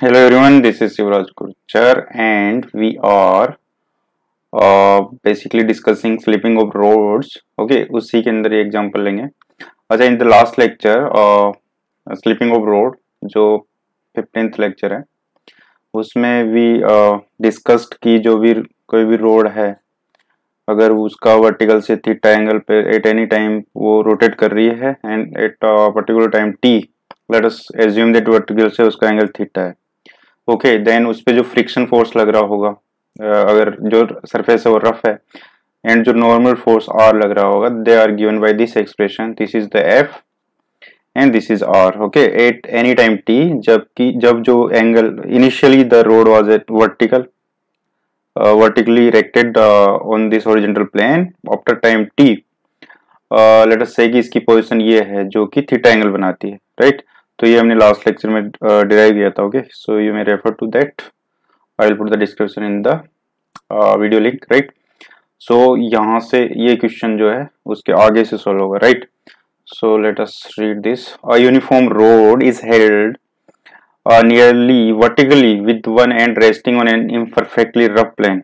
Hello everyone, this is Sivraj Gurchar and we are uh, basically discussing of roads. Okay, उसी के अंदर ये example लेंगे अच्छा in the last lecture slipping of rod जो fifteenth lecture है उसमें भी डिस्कस्ड uh, की जो भी कोई भी रोड है अगर उसका वर्टिकल से थीटा एंगल पे एट एनी टाइम वो रोटेट कर रही है and at particular time T let us assume that vertical से उसका एंगल थीटा है ओके देन उस पर जो फ्रिक्शन फोर्स लग रहा होगा अगर जो सरफेस है वो रफ है एंड जो नॉर्मल फोर्स आर लग रहा होगा they are given by this expression this is the F and this is R okay at any time T जबकि जब जो angle initially the rod was at vertical vertically erected uh, on this horizontal plane after time t us से कि इसकी position ये है जो कि थीटा एंगल बनाती है राइट? तो ये हमने लास्ट लेक्चर में डिराइव किया था okay so you may refer to that I put the description in the link right so यहाँ से ये क्वेश्चन जो है, उसके आगे से सॉल्व होगा right so let us read this a uniform rod is held nearly vertically with one end resting on an imperfectly rough plane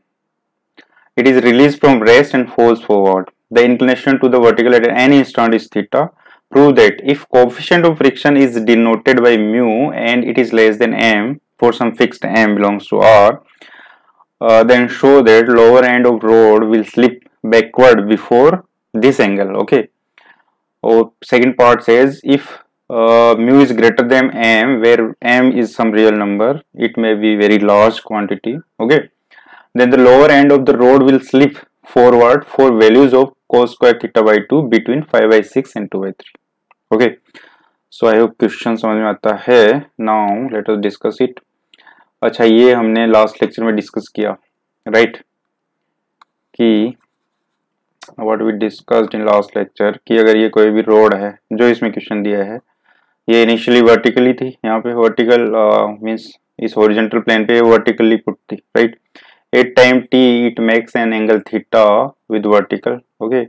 it is released from rest and falls forward the inclination to the vertical at any stand is theta Prove that if coefficient of friction is denoted by mu and it is less than m for some fixed m belongs to R, uh, then show that lower end of road will slip backward before this angle. Okay. Or second part says if uh, mu is greater than m where m is some real number it may be very large quantity okay then the lower end of the road will slip forward for values of cos square theta by 2 between 5 by 6 and 2 by 3 okay. So, i hope question समझ में आता है. Now, let us discuss it. अच्छा ये हमने last lecture में discuss किया, right? कि what we discussed in last lecture कि अगर ये कोई भी रोड है, जो इसमें क्वेश्चन दिया है, ये इनिशियली वर्टिकली थी. यहाँ पे वर्टिकल मींस इस हॉरिजॉन्टल प्लेन पे वर्टिकली पुट थी right at time t it makes an angle theta with vertical okay?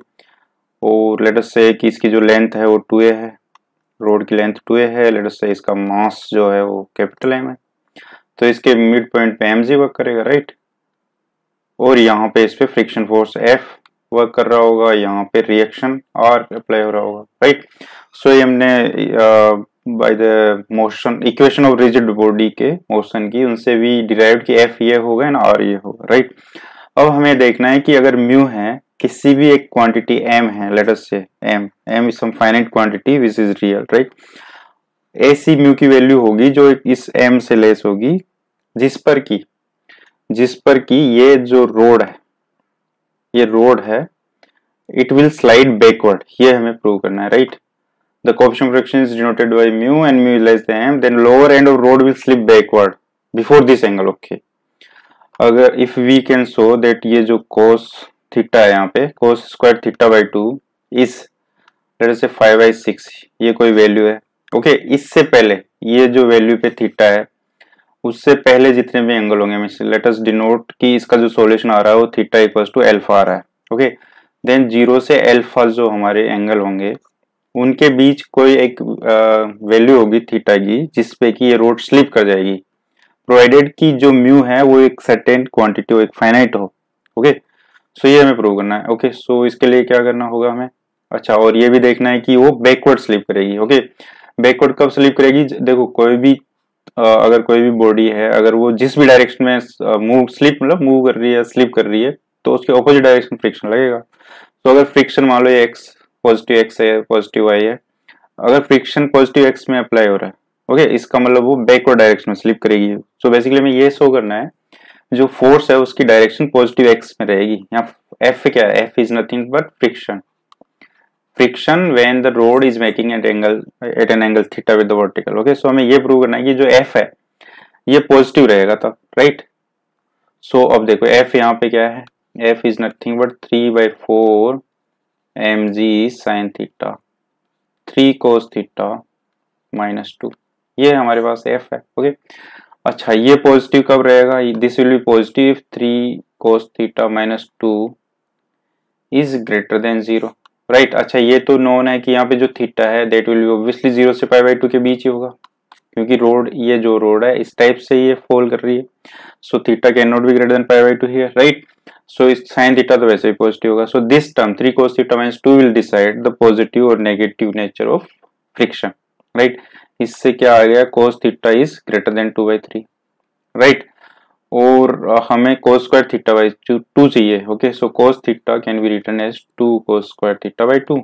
और लेट अस से कि इसकी जो लेंथ है वो टू ए है। रोड की लेंथ टू ए है। अस से इसका मास जो है वो कैपिटल एम है। तो इसके मिड पॉइंट पे एम जी वर्क करेगा राइट और यहाँ पे इस पे फ्रिक्शन फोर्स एफ़ वर्क कर रहा होगा। यहाँ पे रिएक्शन आर अप्लाई हो रहा होगा राइट सो ये हमने by the motion equation of rigid body के मोशन की, उनसे भी डिराइव की एफ़ ये होगा एंड आर ये होगा राइट अब हमें देखना है कि अगर म्यू है किसी भी एक क्वांटिटी एम है let us say m m is some finite quantity which is real right ऐसी म्यू की वैल्यू होगी जो इस एम से लेस होगी, जिस पर की, जिस पर की ये जो रोड है, ये रोड है इट विल स्लाइड बैकवर्ड ये हमें प्रूव करना है right the coefficient friction is denoted by mu and mu less than m then lower end of rod will slip backward before this angle okay अगर if we can show that ये जो cos theta है यहाँ पे cos square theta by two इस let us say 5 by 6 ये कोई value है। ओके okay, इससे पहले ये जो वैल्यू पे थीटा है उससे पहले जितने भी एंगल होंगे लेट अस डिनोट कि इसका जो सॉल्यूशन आ रहा है वो थीटा इक्वल्स टू एल्फा आ रहा है। ओके देन ज़ीरो से एल्फा जो हमारे एंगल होंगे उनके बीच कोई एक वैल्यू होगी थीटा की जिसपे कि ये रोड स्लिप कर जाएगी। प्रोवाइडेड की जो म्यू है वो एक सर्टेन क्वांटिटी हो एक फाइनाइट हो। ओके सो ये हमें प्रूव करना है। ओके सो इसके लिए क्या करना होगा हमें? अच्छा और ये भी देखना है कि वो बैकवर्ड स्लिप करेगी। ओके बैकवर्ड कब स्लिप करेगी? देखो, कोई भी अगर कोई भी बॉडी है, अगर वो जिस भी डायरेक्शन में मूव स्लिप मतलब मूव कर रही है स्लिप कर रही है तो उसके ऑपोजिट डायरेक्शन फ्रिक्शन लगेगा। तो अगर फ्रिक्शन मान लो एक्स पॉजिटिव एक्स है पॉजिटिव वाई है, अगर फ्रिक्शन पॉजिटिव एक्स में अप्लाई हो रहा है ओके इसका मतलब वो बैकवर्ड डायरेक्शन में स्लिप करेगी। सो बेसिकली हमें ये शो करना है जो फोर्स है उसकी डायरेक्शन पॉजिटिव एक्स में रहेगी। यहाँ एफ़ क्या है? F is nothing but friction friction when the rod is making at angle at an angle theta with vertical okay so हमें ये प्रूव करना है कि जो एफ़ है, ये पॉजिटिव रहेगा तब राइट सो अब देखो एफ़ यहाँ पे क्या है? F is nothing but three by four m g sine theta three cos theta minus two ये हमारे पास एफ़ है ओके अच्छा ये पॉजिटिव कब रहेगा? This will be positive three cos theta minus two is greater than zero right अच्छा ये तो नोन है कि यहाँ पे जो थीटा है that will be obviously zero से पाई बाई टू के बीच ही होगा। क्योंकि रोड ये जो रोड है, इस टाइप से ये फॉल कर रही है। So theta can not be greater than pi by two here right so इस साइन थीटा तो वैसे ही पॉजिटिव होगा। So this term three cos theta minus two will decide the positive और negative nature of friction right इससे क्या आ गया? Cos theta is greater than two by three right और हमें cos square theta by two चाहिए okay so cos theta can be written as two cos square theta by two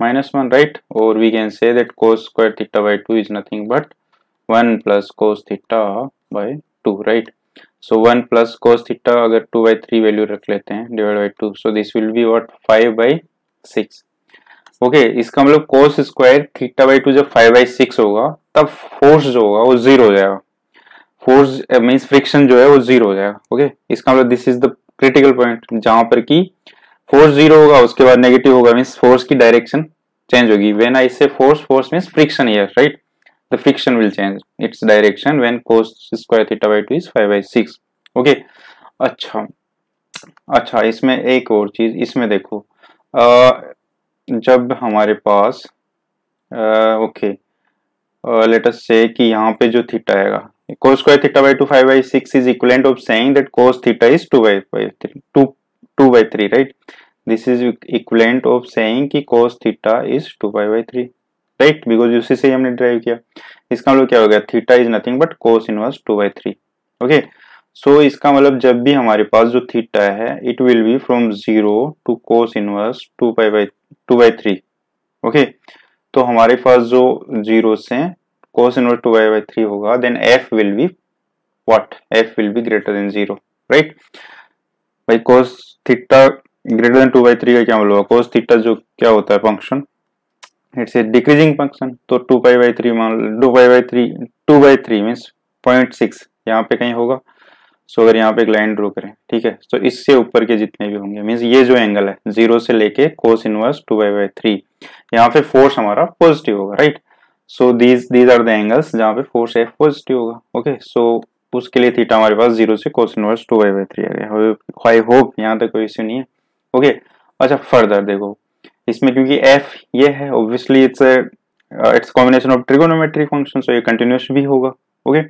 minus 1 right? Or we can say that cos square theta by 2 is nothing but 1 plus cos theta by 2 right? So 1 plus cos theta, अगर 2 by 3 value रख लेते हैं divide by 2 so this will be what 5 by 6 okay okay, इसका मतलब cos square theta by two जब 5 by 6 होगा तब force जो होगा वो ज़ीरो हो जाएगा। फोर्स मीन्स फ्रिक्शन जो है वो ज़ीरो हो जाएगा। Okay okay? इसका मतलब this is the critical point जहाँ पर की फोर्स ज़ीरो होगा उसके बाद नेगेटिव होगा मीन्स फोर्स की डायरेक्शन चेंज होगी। When I say force force means friction here right the friction will change its direction when cos square theta by 2 is 5 by 6 okay अच्छा अच्छा इसमें एक और चीज़ इसमें देखो। आ, जब हमारे पास ओके लेट अस से कि यहाँ पे जो थीटा आएगा, cos square theta by 2 5 by 6 is equivalent of saying that cos theta is 2 by 3 2 2 by 3 right? This is equivalent of saying कि cos theta is 2 pi by 3 right? Because उसी से हमने ड्राइव किया। इसका मतलब क्या हो गया? Theta is nothing but cos inverse 2 by 3 okay so so, इसका मतलब जब भी हमारे पास जो थीटा है it will be from zero to cos inverse 2 pi by 2 by 3 okay तो हमारे पास जो ज़ीरो से cos इनवर्स 2 pi by 3 होगा then f will be what? F will be greater than zero right? भाई cos theta greater than two by three का क्या मतलब कोस थीटा जो क्या होता है? Function it's a decreasing function तो टू पाई बाई थ्री मान लो two pi by three two by three means point six यहाँ पे कहीं होगा। सो अगर यहाँ पे एक लाइन ड्रॉ करें, ठीक है? तो इससे ऊपर के जितने भी होंगे मीन्स ये जो एंगल है ज़ीरो से लेके cos inverse two by by three यहाँ पे फोर्स हमारा पॉजिटिव होगा right so these these are the angles जहाँ पे फोर्स एफ़ पॉजिटिव होगा ओके सो उसके लिए थीटा हमारे पास ज़ीरो से cos inverse two by by three आ गया। आई होप यहाँ तक कोई इश्यू नहीं है ओके अच्छा फर्दर देखो, इसमें क्योंकि एफ़ ये है obviously it's it's combination of trigonometric function so ये कंटिन्यूस भी होगा ओके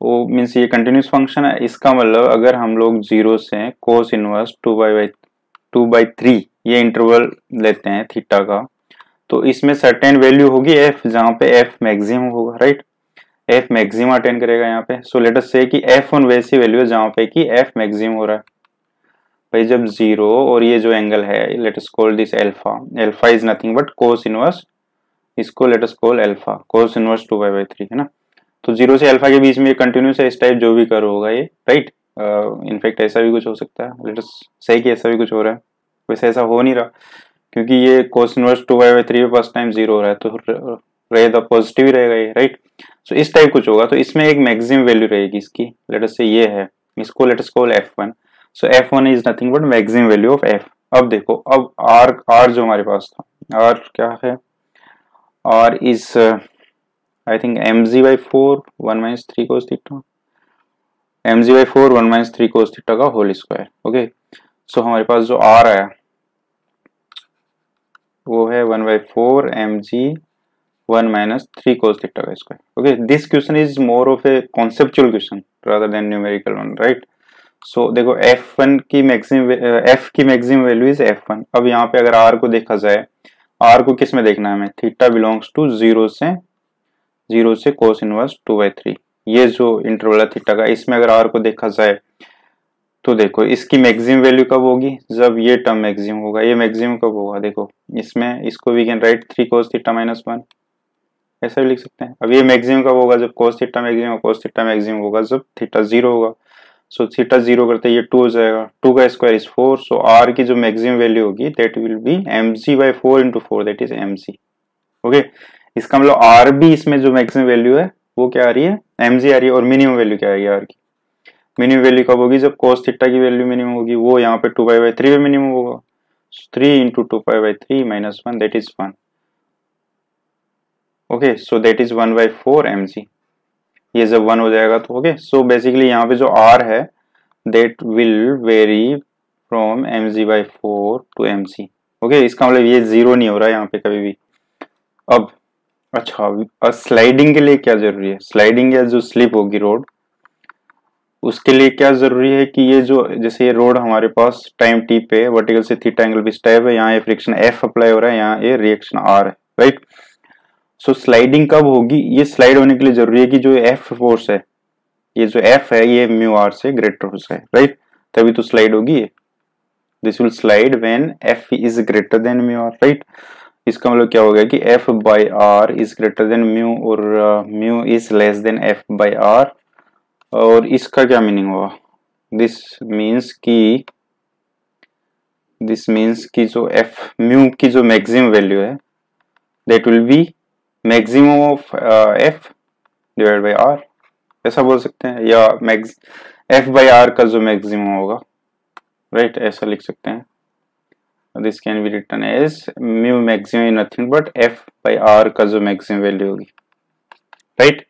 वो मीन्स ये कंटिन्यूस फ़ंक्शन है, इसका मतलब अगर हम लोग ज़ीरो से cos inverse two by by two by three ये इंटरवल लेते हैं थीटा का तो इसमें सर्टेन वैल्यू होगी एफ़ जहाँ पे एफ़ मैक्सिमम होगा राइट एफ़ मैक्सिमम अटेंड करेगा यहाँ पे। सो लेट अस से कि एफ़ वन वैसी वैल्यू है जहाँ पे कि एफ़ मैक्सिमम हो रहा है। भाई जब ज़ीरो और ये जो एंगल है let us call this alpha alpha is nothing but cos inverse इसको let us call alpha cos inverse two by by three है ना? तो ज़ीरो से अल्फ़ा के बीच में कंटिन्यूस है इस टाइप जो भी कर होगा ये राइट इनफैक्ट uh, ऐसा भी कुछ हो सकता है। लेट सही कि ऐसा भी कुछ हो रहा है। वैसे ऐसा हो नहीं रहा क्योंकि ये cos inverse two by by three first time zero हो रहा है तो रहेगा पॉजिटिव ही रहेगा ये राइट सो इस टाइप कुछ होगा तो इसमें एक मैक्सिमम वैल्यू रहेगी इसकी। लेटस से ये है। इसको let's call f one so f one is nothing but maximum value of f अब देखो अब आर आर जो हमारे पास था आर क्या है? R is I think m g by four one minus three cos theta m g by four one minus three cos theta का whole square okay so हमारे पास जो आर आया वो है one by four m g 1 minus 3 cos theta by square. Okay, this question is more of a conceptual question rather than numerical one, right? So देखो f1 की maximum f की maximum value is f one अब यहाँ पे अगर are को देखा जाए आर को किसमें देखना है हमें थीटा बिलोंग्स टू ज़ीरो से ज़ीरो से cos inverse two by three. ये जो इंटरवल है थीटा का, इसमें अगर r को देखा जाए तो देखो, इसकी मैक्सिमम वैल्यू कब होगी? जब ये टर्म मैक्सिमम होगा। ये मैक्सिमम कब होगा? देखो, इसमें इसको we can write three cos theta minus one ऐसा भी लिख सकते हैं। अब ये मैक्सिमम कब होगा? जब cos theta maximum cos theta maximum होगा, जब थीटा ज़ीरो होगा। सो थीटा ज़ीरो करते ये टू हो जाएगा। टू का square is four so r की जो मैक्सिमम वैल्यू होगी that will be m g by four into four that is m g okay इसका मतलब आर भी इसमें जो मैक्सिमम वैल्यू है, वो क्या आ रही है? एम जी आ रही है और मिनिमम वैल्यू क्या आएगी आर की? मिनिमम वैल्यू कब होगी? जब कोस थीटा की वैल्यू मिनिमम होगी, वो यहाँ पे टू पाई बाई थ्री पे मिनिमम होगा। Three into two pi by three minus one that is one okay so that is one by four m g ये जब वन हो जाएगा तो ओके सो बेसिकली यहाँ पे जो आर है that will vary from m g by four to m c okay इसका मतलब ये ज़ीरो नहीं हो रहा है यहाँ पे कभी भी। अब अच्छा और स्लाइडिंग के लिए क्या ज़रूरी है? स्लाइडिंग या जो स्लिप होगी रोड उसके लिए क्या ज़रूरी है कि ये जो, जैसे ये रोड हमारे पास टाइम टी पे वर्टिकल से थीटा एंगल भी स्टेप है, यहाँ ये फ्रिक्शन एफ़ अप्लाई हो रहा है, यहाँ ये रिएक्शन आर है राइट सो स्लाइडिंग कब होगी? ये स्लाइड होने के लिए ज़रूरी है कि जो एफ़ फोर्स है, ये जो एफ़ है, ये म्यू आर से ग्रेटर हो जाए राइट तभी तो स्लाइड होगी this will slide when f is greater than mu r right इसका मतलब क्या हो गया कि f by r is greater than mu और mu is less than f by r और इसका क्या मीनिंग होगा दिस मीन्स की दिस मीन्स की जो एफ़ म्यू की जो मैक्सिमम वैल्यू है that will be maximum of f divide by r ऐसा बोल सकते हैं? या मैक्स एफ़ बाई आर का जो मैक्सिमम होगा राइट right? ऐसा लिख सकते हैं। This can be written as mu maximum nothing but f by r का जो मैक्सिमम वैल्यू होगी। राइट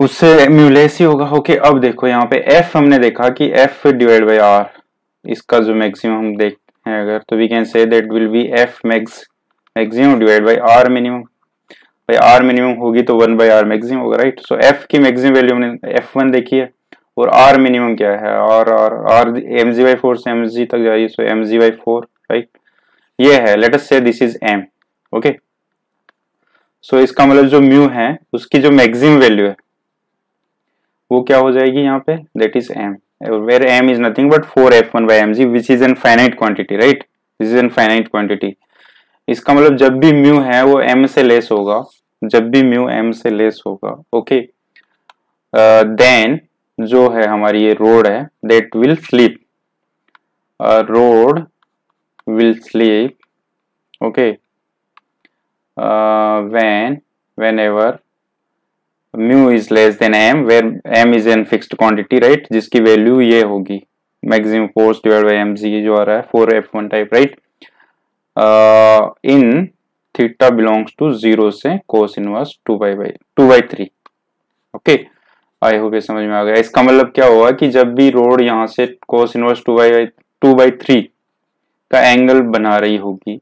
उससे म्यू लेस ही होगा। ओके अब देखो, यहाँ पे f हमने देखा कि f डिवाइड बाय r, इसका जो मैक्सिमम हम देखते हैं अगर तो we can say that will be f max maximum divide by r minimum भाई r मिनिमम होगी तो 1 बाय r मैक्सिमम होगा राइट सो f की मैक्सिमम वैल्यू हमने f1 देखी है। और आर मिनिमम क्या है? R r r m g by four से एम जी तक जा रही है so m g by four right ये है let us say this is m okay so इसका मतलब जो म्यू है उसकी जो मैक्सिमम वैल्यू है वो क्या हो जाएगी यहाँ पे? That is m where m is nothing but four f one by m g which is an finite quantity right this is an finite quantity इसका मतलब जब भी म्यू है वो एम से लेस होगा जब भी म्यू एम से लेस होगा ओके देन okay. uh, जो है हमारी ये रोड है that will slip rod will slip okay when whenever mu is less than M where M is an fixed quantity right जिसकी वैल्यू ये होगी। Maximum force divide by M G जो आ रहा है four F one type right in theta belongs to zero से cos inverse two by by two by three okay I hope ये समझ में आ गया। इसका मतलब क्या हुआ कि जब भी रोड यहाँ से cos inverse two by two by three का एंगल बना रही होगी,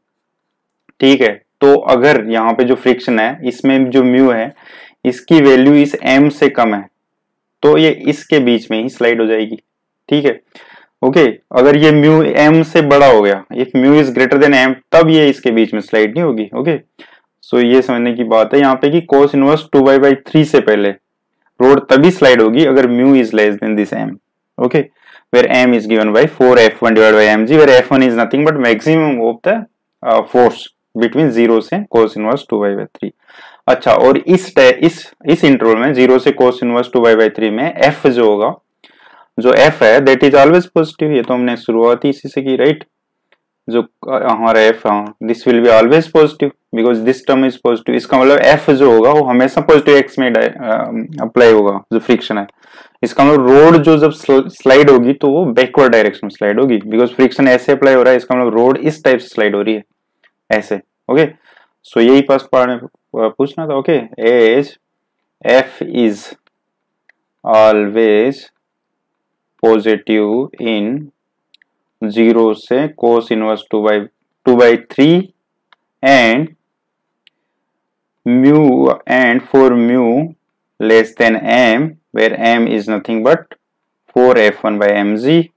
ठीक है? तो अगर यहाँ पे जो फ्रिक्शन है, इसमें जो म्यू है, इसकी वैल्यू इस एम से कम है तो ये इसके बीच में ही स्लाइड हो जाएगी, ठीक है? ओके अगर ये म्यू एम से बड़ा हो गया if mu is greater than M तब ये इसके बीच में स्लाइड नहीं होगी ओके सो ये समझने की बात है यहाँ पे कि cos inverse two by by three से पहले रोड तभी स्लाइड होगी अगर mu is less than this M okay where M is given by four F one divide by M G where F one is nothing but maximum of the force between zero से cos inverse two by by three अच्छा और इस इस इस interval में zero से cos inverse two by by three में F जो होगा, जो एफ़ है दैट इज़ ऑलवेज पॉजिटिव ये तो हमने शुरुआत ही इसी से की राइट जो हमारा F this will be always positive because this term is positive इसका मतलब एफ़ जो होगा, वो हमेशा पॉजिटिव एक्स में अप्लाई होगा, जो फ्रिक्शन है। इसका मतलब रोड जो जब स्लाइड होगी तो वो बैकवर्ड डायरेक्शन में स्लाइड होगी बिकॉज़ फ्रिक्शन ऐसे अप्लाई हो रहा है, इसका मतलब रोड इस टाइप से स्लाइड हो रही है, ऐसे ओके सो यही पास पूछना था okay as F is always positive in zero से cos inverse two by two by three and mu and for mu less than m where m is nothing but 4 f1 by mg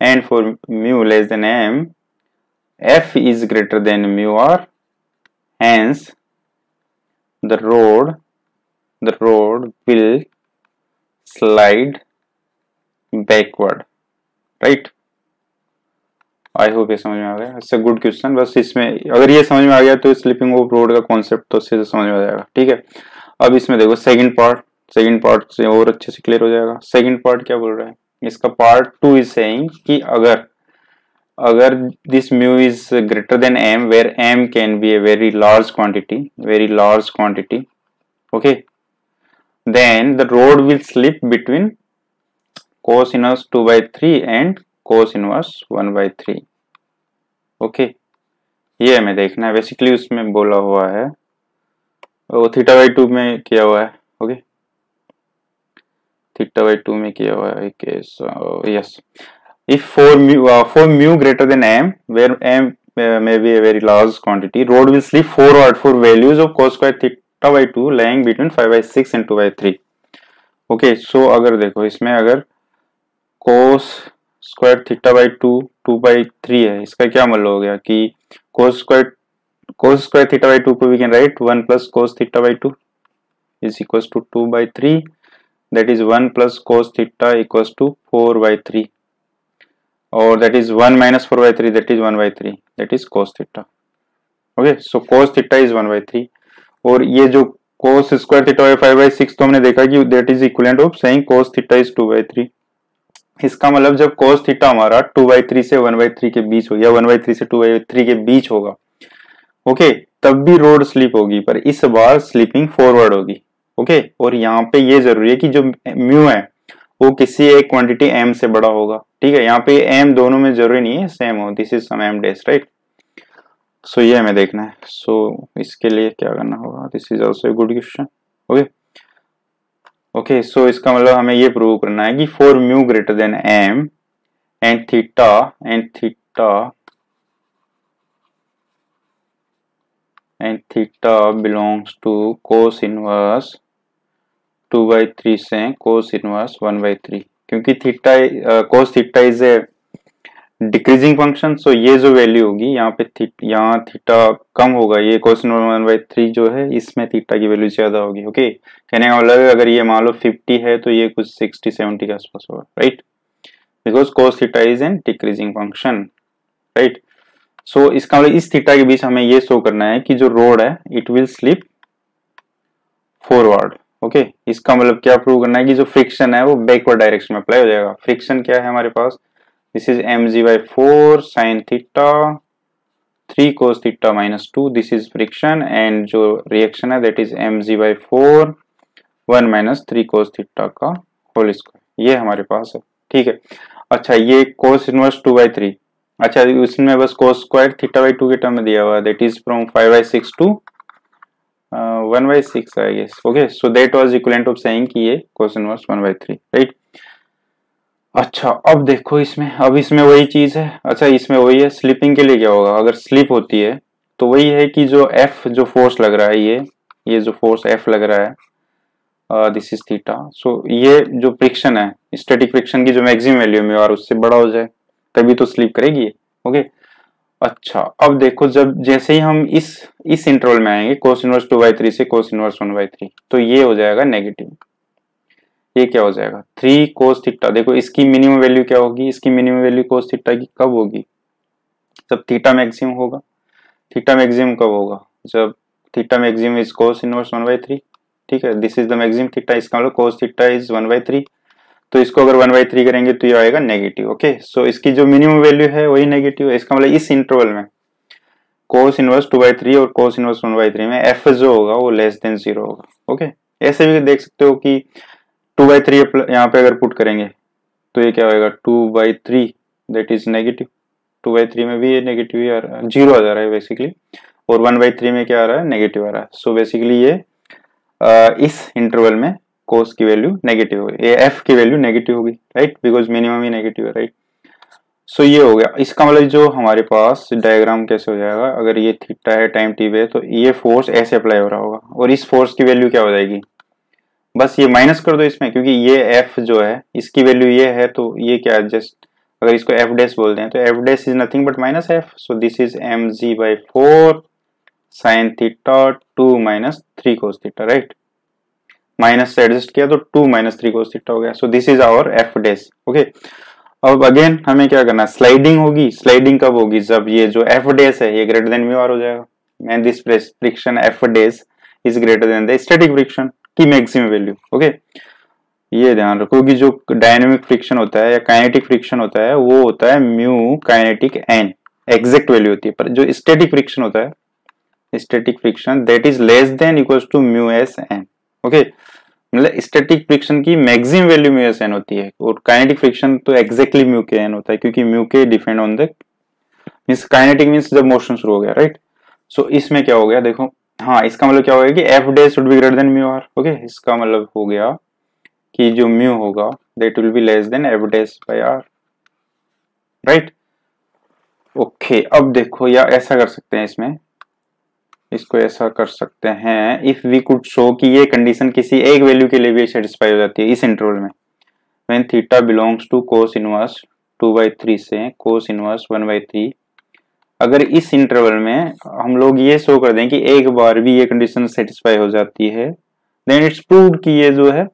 and for mu less than m f is greater than mu r hence the road the road will slide backward right I hope ये समझ में आ गया। It's a good question बस इसमें, अगर ये समझ में आ गया तो स्लीपिंग ऑफ़ रोड का कॉन्सेप्ट तो अच्छे से समझ में आ जाएगा, ठीक है? अब इसमें देखो सेकंड पार्ट सेकंड पार्ट से और अच्छे से क्लियर हो जाएगा। सेकंड पार्ट क्या बोल रहा है? इसका पार्ट टू इज़ सेइंग कि अगर अगर this mu is greater than M where M can be a very large quantity very large quantity okay then the rod will slip between cos inverse 2 by 3 and cos inverse one by three okay ये हमें देखना है। Basically उसमें बोला हुआ है। वो theta by two में किया हुआ है। ओके थीटा बाई टू में किया हुआ है। Case yes if four mu four mu greater than M where M may be a very large quantity. Rod will slip forward for values of cos square theta by 2 lying between 5 by 6 and 2 by 3. Okay so अगर देखो, इसमें अगर cos square theta by two two by three है। इसका क्या मतलब हो गया कि cos square cos square theta by two को we can write one plus cos theta by two is equal to two by three that is one plus cos theta equal to four by three or that is 1 minus 4 by 3 that is 1 by 3 that is cos theta. Okay, so cos theta is 1 by 3 और ये जो cos square theta by five by six तो हमने देखा कि that is equivalent of saying cos theta is 2 by 3 इसका मतलब जब cos थीटा हमारा 2 बाई 3 से 1 बाई 3 के बीच हो या 1 बाई 3 से 2 बाई 3 के बीच होगा। ओके तब भी रोड स्लिप होगी पर इस बार स्लिपिंग फॉरवर्ड होगी। ओके और यहाँ पे ये ज़रूरी है कि जो म्यू है वो किसी एक क्वांटिटी एम से बड़ा होगा। ठीक है? यहाँ पे एम दोनों में ज़रूरी नहीं है सेम हो। This is some M dash right so ये हमें देखना है। सो so, इसके लिए क्या करना होगा? This is also good question okay okay okay, so so इसका मतलब हमें ये प्रूव करना है कि four mu greater than M and theta and theta and theta belongs to cos inverse two by three से cos inverse one by three क्योंकि theta cos theta is a decreasing function so ये जो value होगी यहाँ पे थी, यहाँ theta कम होगा ये cos inverse one by three जो है इसमें थीटा की वैल्यू ज़्यादा होगी ओके कहने का मतलब अगर ये मान लो फिफ्टी है तो ये कुछ सिक्सटी सेवेंटी के आसपास होगा right because cos theta is an decreasing function right so इसका मतलब इस थीटा के बीच हमें ये शो करना है कि जो रोड है it will slip forward okay इसका मतलब क्या प्रूव करना है कि जो फ्रिक्शन है, वो बैकवर्ड डायरेक्शन में अप्लाई हो जाएगा। फ्रिक्शन क्या है हमारे पास? This is M G by four sine theta three cos theta minus two this is friction and जो रिएक्शन है that is M G by four one minus three cos theta का whole square. ये हमारे पास है, ठीक है? अच्छा ये cos inverse two by three. अच्छा उसमें बस cos square theta by two के टर्म में दिया हुआ that is from five by six two one by six I guess okay so that was equivalent of saying कि ये cos inverse one by three right अच्छा अब देखो इसमें, अब इसमें वही चीज़ है। अच्छा इसमें वही है स्लिपिंग के लिए क्या होगा? अगर स्लिप होती है तो वही है कि जो एफ़ जो फोर्स लग रहा है, ये ये जो फोर्स एफ़ लग रहा है दिस इज़ थीटा सो ये जो फ्रिक्शन है स्टेटिक फ्रिक्शन की जो मैक्सिमम वैल्यू में और उससे बड़ा हो जाए, तभी तो स्लिप करेगी ओके? अच्छा अब देखो, जब जैसे ही हम इस इस इंटरवल में आएँगे cos inverse two by three से cos inverse one by three तो ये हो जाएगा नेगेटिव ये क्या हो जाएगा? थ्री कोस थीटा देखो, इसकी मिनिमम वैल्यू क्या होगी? इसकी मिनिमम वैल्यू कोस थीटा की कब होगी? जब थीटा मैक्सिमम होगा। थीटा मैक्सिमम कब होगा? जब theta maximum is cos inverse one by three ठीक है? This is the maximum theta इसका मतलब cos theta is one by three तो इसको अगर वन बाई थ्री करेंगे तो ये आएगा नेगेटिव ओके सो इसकी जो मिनिमम वैल्यू है वही नेगेटिव है। इसका मतलब इस इंटरवल में cos inverse two by three और cos inverse one by three में एफ़ जो होगा वो लेस देन ज़ीरो होगा ओके ऐसे भी देख सकते हो कि टू बाई थ्री यहाँ पे अगर पुट करेंगे तो ये क्या होगा two by three that is negative two by three में भी ये नेगेटिव ही आ रहा है ज़ीरो आ जा रहा है बेसिकली और वन बाई थ्री में क्या आ रहा है? नेगेटिव आ रहा है। सो so बेसिकली ये इस इंटरवल में कोस की वैल्यू नेगेटिव होगी एफ़ की वैल्यू नेगेटिव होगी राइट बिकॉज़ मिनिमम ही नेगेटिव है राइट सो ये हो गया। इसका मतलब जो हमारे पास डायग्राम कैसे हो जाएगा? अगर ये थीटा है टाइम टी है तो ये फोर्स ऐसे अप्लाई हो रहा होगा। और इस फोर्स की वैल्यू क्या हो जाएगी? बस ये माइनस कर दो इसमें, क्योंकि ये एफ़ जो है, इसकी वैल्यू ये है तो ये क्या जस्ट अगर इसको एफ़ डेस बोलते हैं तो F dash is nothing but minus F so this is M G by four sine theta two minus three cos theta right minus से एडजस्ट किया तो two minus three cos theta हो गया। So this is our F dash okay अब again हमें क्या करना sliding होगी। स्लाइडिंग कब होगी? जब ये जो एफ़ डेस है, ये ग्रेटर देन म्यू आर हो जाएगा। And this friction F dash is greater than the static friction की मैक्सिमम वैल्यू ओके ये ध्यान रखो कि जो डायनेमिक फ्रिक्शन होता है या काइनेटिक फ्रिक्शन होता है, वो होता है mu kinetic N exact value होती है। पर जो स्टैटिक फ्रिक्शन होता है static friction that is less than equals to mu S N okay मतलब स्टैटिक फ्रिक्शन की maximum value mu S N होती है और काइनेटिक फ्रिक्शन तो एक्जेक्टली म्यू के एन होता है क्योंकि mu K depend on the means kinetic means जब मोशन शुरू हो गया राइट सो so, इसमें क्या हो गया देखो हाँ इसका मतलब क्या हो गया कि F dash should be greater than mu R okay इसका मतलब हो गया कि जो म्यू होगा that will be less than F dash by R right okay अब देखो या ऐसा कर सकते हैं इसमें इसको ऐसा कर सकते हैं इफ़ वी कुड शो कि ये कंडीशन किसी एक वैल्यू के लिए भी सेटिस्फाई हो जाती है इस इंटरवल में। When theta belongs to cos inverse two by three से cos inverse one by three अगर इस इंटरवल में हम लोग ये शो कर दें कि एक बार भी ये कंडीशन सेटिस्फाई हो जाती है देन इट्स प्रूव कि ये जो है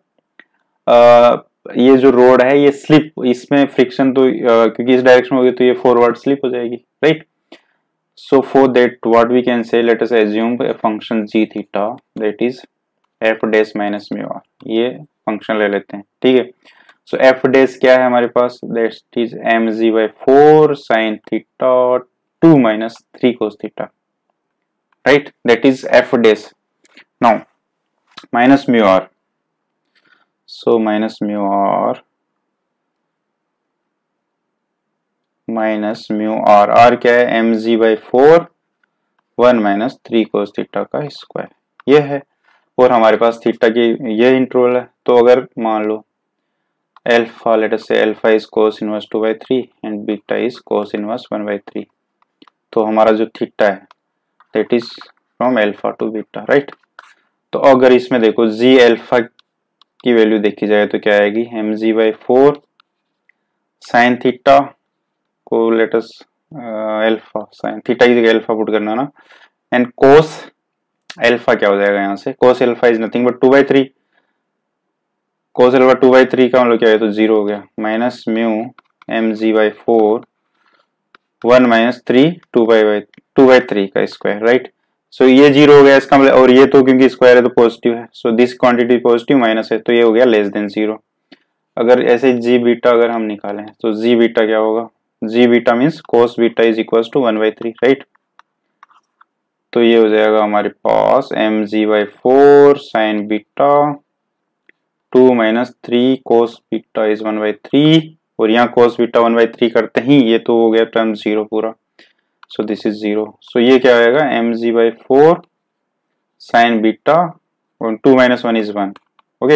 आ, ये जो रोड है ये स्लिप इसमें फ्रिक्शन तो आ, क्योंकि इस डायरेक्शन में होगी तो ये फॉरवर्ड स्लिप हो जाएगी right so, for that, what we can say, let us assume a function g theta, that is f dash minus mu r. ये फ़ंक्शन ले लेते हैं, ठीक है? सो एफ़ डेस क्या है हमारे पास? That is M G by four sine theta two minus three cos theta right that is F dash now minus mu R so minus mu minus mu R R क्या है? M G by four one minus three cos theta का square ये है। और हमारे पास theta की ये interval है। तो अगर मान लो alpha let say alpha is cos inverse two by three and beta is cos inverse one by three तो हमारा जो थीटा है that is from alpha to beta right तो अगर इसमें देखो जी एल्फा की वैल्यू देखी जाए तो क्या आएगी? M G by four sine theta को लेटस एल्फा साइन थीटा की जगह एल्फा पुट करना ना एंड कोस एल्फा क्या हो जाएगा यहाँ से? Cos alpha is nothing but two by three cos alpha two by three का मतलब क्या है? तो ज़ीरो हो गया। Minus mu M G by four one minus three two by by two by three का स्क्वायर राइट सो ये zero हो गया इसका मतलब और ये तो क्योंकि स्क्वायर है तो पॉजिटिव है। So this quantity positive minus है तो ये हो गया लेस देन ज़ीरो अगर ऐसे जी बीटा अगर हम निकालें तो जी बीटा क्या होगा? G beta means cos beta is equal to one by three right तो ये हो जाएगा हमारे पास M G by four sine beta two minus three cos beta is one by three और यहाँ cos beta one by three करते ही, ये तो हो गया टर्म ज़ीरो पूरा। So this is zero so ये क्या आएगा? M G by four sine beta two minus one is one okay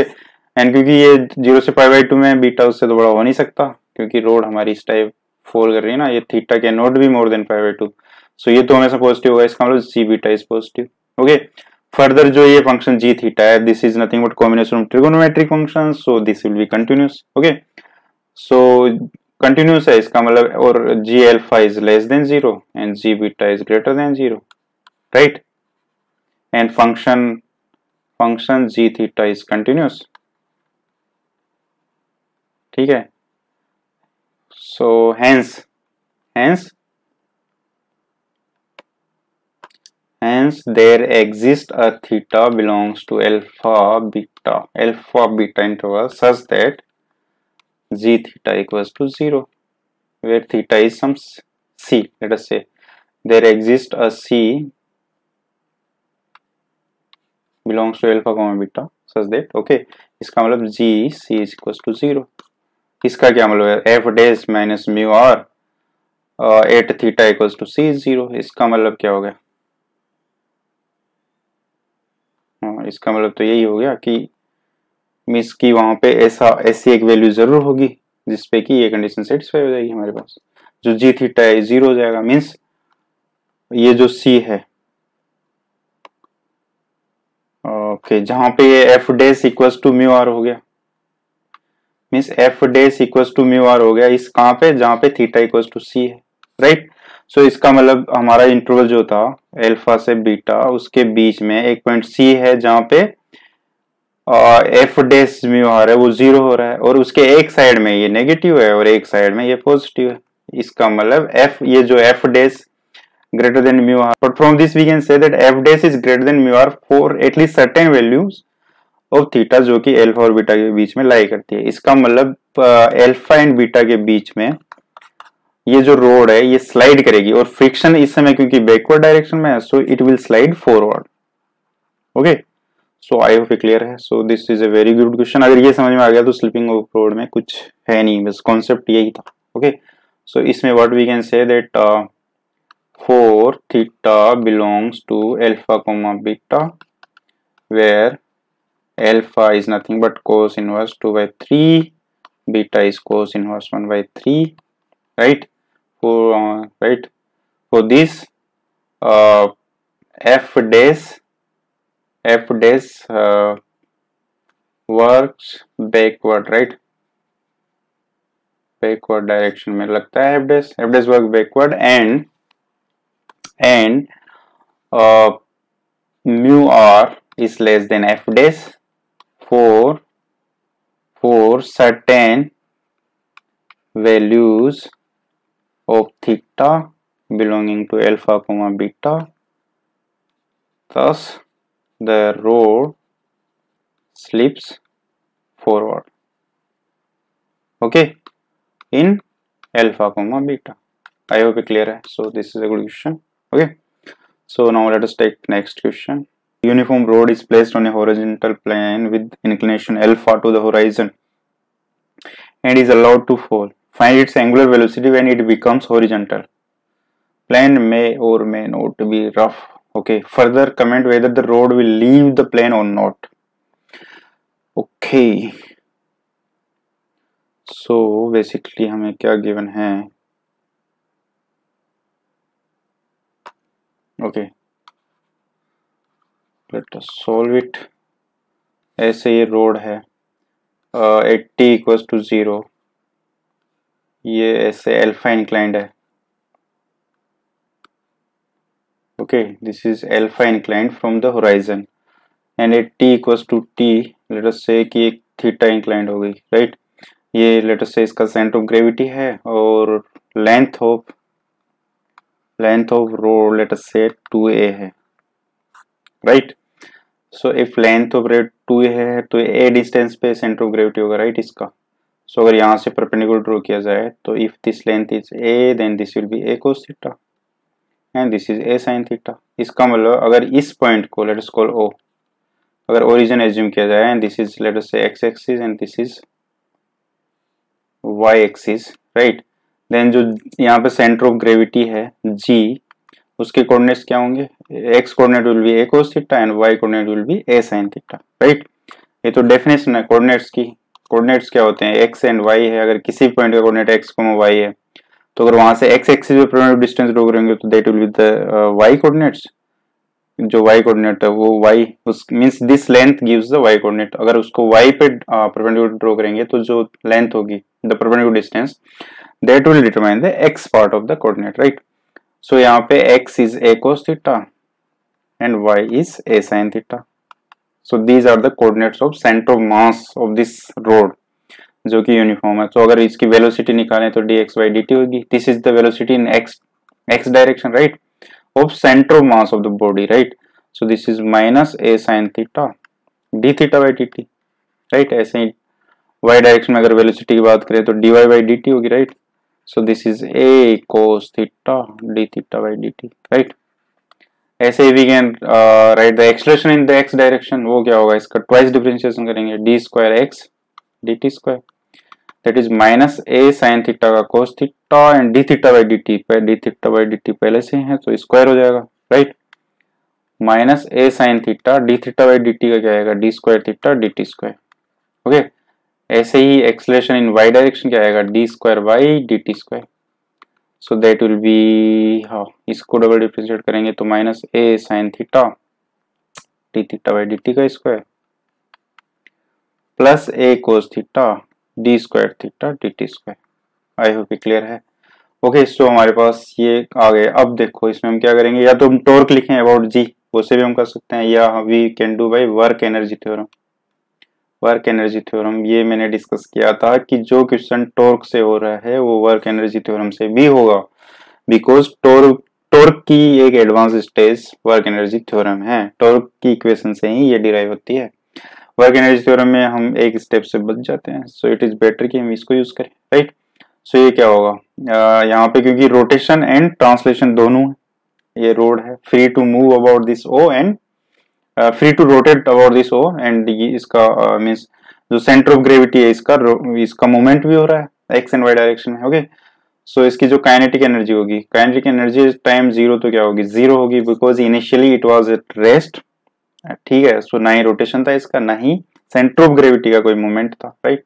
and क्योंकि ये ज़ीरो से फाइव बाई टू में बीटा उससे तो बड़ा हो नहीं सकता, क्योंकि रोड हमारी इस टाइप फोर कर रही है ना, ये थीटा के नॉट भी more than five by two so ये तो हमेशा पॉजिटिव होगा, इसका मतलब c beta is positive okay further जो ये फ़ंक्शन जी थीटा है this is nothing but combination of trigonometric function so this will be continuous okay so continuous है, इसका मतलब और g alpha is less than zero and g beta is greater than zero right and function function g theta is continuous ठीक है? so hence hence hence there exists a theta belongs to alpha beta alpha beta interval such that g theta equals to 0 where theta is some c let us say there exists a c belongs to alpha comma beta such that okay इसका मतलब g c is equals to 0 इसका क्या मतलब है? F days minus mu r at theta equals to c zero इसका मतलब क्या हो गया? हाँ इसका मतलब तो यही हो गया कि मिस की वहाँ पे ऐसा, ऐसी एक वैल्यू ज़रूर होगी, जिसपे कि ये कंडीशन सेटिस्फाई हो जाएगी हमारे पास। जो जी थीटा है ज़ीरो हो जाएगा मीन्स ये जो सी है ओके जहाँ पे ये F days equals to mu are हो गया। Means f days equals to mu r हो गया। इस कहाँ पे? जहाँ पे थीटा इक्वल्स टू सी है। राइट सो so, इसका मतलब हमारा इंटरवल जो था एल्फा से बीटा उसके बीच में एक पॉइंट सी है जहाँ पे एफ़ डेस म्यू आर है वो ज़ीरो हो रहा है। और उसके एक साइड में ये नेगेटिव है और एक साइड में ये पॉजिटिव है। इसका मतलब एफ़ ये जो एफ़ डेस greater than mu r but from this we can say that f dash is greater than mu r for at least certain of theta जो कि एल्फा और बीटा के बीच में लाई करती है। इसका मतलब एल्फा एंड बीटा के बीच में ये जो रोड है, ये स्लाइड करेगी और फ्रिक्शन इस समय क्योंकि बैकवर्ड डायरेक्शन में है so it will slide forward okay so I hope clear है। So this is a very good question अगर ये समझ में आ गया तो स्लिपिंग ऑफ़ रोड में कुछ है नहीं, बस कॉन्सेप्ट यही था। ओके सो इसमें what we can say that for theta belongs to alpha comma beta where alpha is nothing but cos inverse 2 by 3 beta is cos inverse 1 by 3 right for uh, right for this uh, f dash f dash uh, works backward right backward direction में लगता है f dash f dash work backward and and uh, mu r is less than f dash for for certain values of theta belonging to alpha comma beta. Thus the rod slips forward. Okay. In alpha comma beta. I hope it clear. So this is a good question. Okay. So now let us take next question uniform rod is placed on a horizontal plane with inclination alpha to the horizon and is allowed to fall find its angular velocity when it becomes horizontal plane may or may not be rough okay further comment whether the rod will leave the plane or not okay so basically हमें क्या given है okay let us solve it ऐसे ये rod है। Eighty equal to zero ये ऐसे alpha inclined है। Okay this is alpha inclined from the horizon and at t equal to t let say कि एक थीटा इंक्लाइंड हो गई राइट ये लेट से इसका सेंटर ऑफ़ ग्रेविटी है और length of length of rod let say two a है। Right right? So if length of rod two है तो ए डिस्टेंस पे सेंटर ऑफ़ ग्रेविटी होगा राइट इसका? सो so, अगर यहाँ से परपेंडिकुलर ड्रॉ किया जाए तो if this length is a then this will be a cos theta and this is a sine theta इसका मतलब अगर इस पॉइंट को लेट अस कॉल ओ अगर ओरिजिन एज्यूम किया जाए and this is let say x axis and this is y axis right then जो यहाँ पे सेंटर ऑफ़ ग्रेविटी है जी उसके कोऑर्डिनेट्स क्या होंगे? X coordinate will be a cos theta and y coordinate will be a sine theta right ये तो definition है कोऑर्डिनेट्स की। कोऑर्डिनेट्स क्या होते हैं? एक्स एंड वाई है, अगर किसी पॉइंट का कोऑर्डिनेट एक्स को वाई है तो अगर वहाँ से एक्स एक्सिस पे परपेंडिकुलर डिस्टेंस ड्रॉ करेंगे तो that will be the y coordinates जो वाई कोऑर्डिनेट है, वो वाई उस means this length gives the y coordinate अगर उसको वाई पे परपेंडिकुलर ड्रॉ करेंगे तो जो लेंथ होगी the perpendicular distance that will determine the x part of the coordinate right so यहाँ पे x is a cos theta and y is a sin theta. So these are the coordinates of center of mass of this rod जो कि uniform है तो अगर इसकी velocity निकालें तो dx by dt होगी this is the in x x direction right of centre of mass of the body right so this is minus a sin theta d theta by dt right ऐसे ही y direction में अगर velocity की बात करें तो dy by dt होगी right so this is a cos theta d theta by dt right ऐसे we can write the expression in the x direction वो क्या होगा? इसका ट्वाइस डिफरेंशिएशन करेंगे। D square x d t square that is minus a sine theta का cos theta and d theta by d t पे d theta by d t पहले से है तो स्क्वायर हो जाएगा right minus a sine theta d theta by d t का क्या आएगा? D square theta d t square okay ऐसे ही एक्सलेशन इन वाई डायरेक्शन क्या आएगा? D square y d t square so that will be हाँ इसको double differentiate करेंगे तो minus a sine theta d theta by d t का square plus a cos theta d square theta d t square I hope clear है. Okay okay, so so हमारे पास ये आ गए। अब देखो इसमें हम क्या करेंगे? या तो हम टोर्क लिखें अबाउट जी उसे भी हम कर सकते हैं या we can do by work energy theorem work energy theorem ये मैंने डिस्कस किया था कि जो क्वेश्चन टॉर्क से हो रहा है, वो वर्क एनर्जी थ्योरम से भी होगा। बिकॉज़ टॉर्क टॉर्क की एक advance stage work energy theorem है। टॉर्क की इक्वेशन से ही ये डिराइव होती है। वर्क एनर्जी थ्योरम में हम एक स्टेप से बच जाते हैं। सो इट इज़ बेटर कि हम इसको यूज़ करें राइट सो so ये क्या होगा? यहाँ पे क्योंकि रोटेशन एंड ट्रांसलेशन दोनों है। ये रोड है। Free to move about this O and free to rotate about this O and इसका मीन्स uh, जो सेंटर ऑफ़ ग्रेविटी है इसका इसका मूवमेंट भी हो रहा है एक्स एंड वाई डायरेक्शन में ओके सो इसकी जो काइनेटिक एनर्जी होगी काइनेटिक एनर्जी टाइम ज़ीरो तो क्या होगी ज़ीरो होगी because initially it was at rest ठीक है? सो so, ना ही रोटेशन था इसका ना ही सेंटर ऑफ़ ग्रेविटी का कोई मूवमेंट था राइट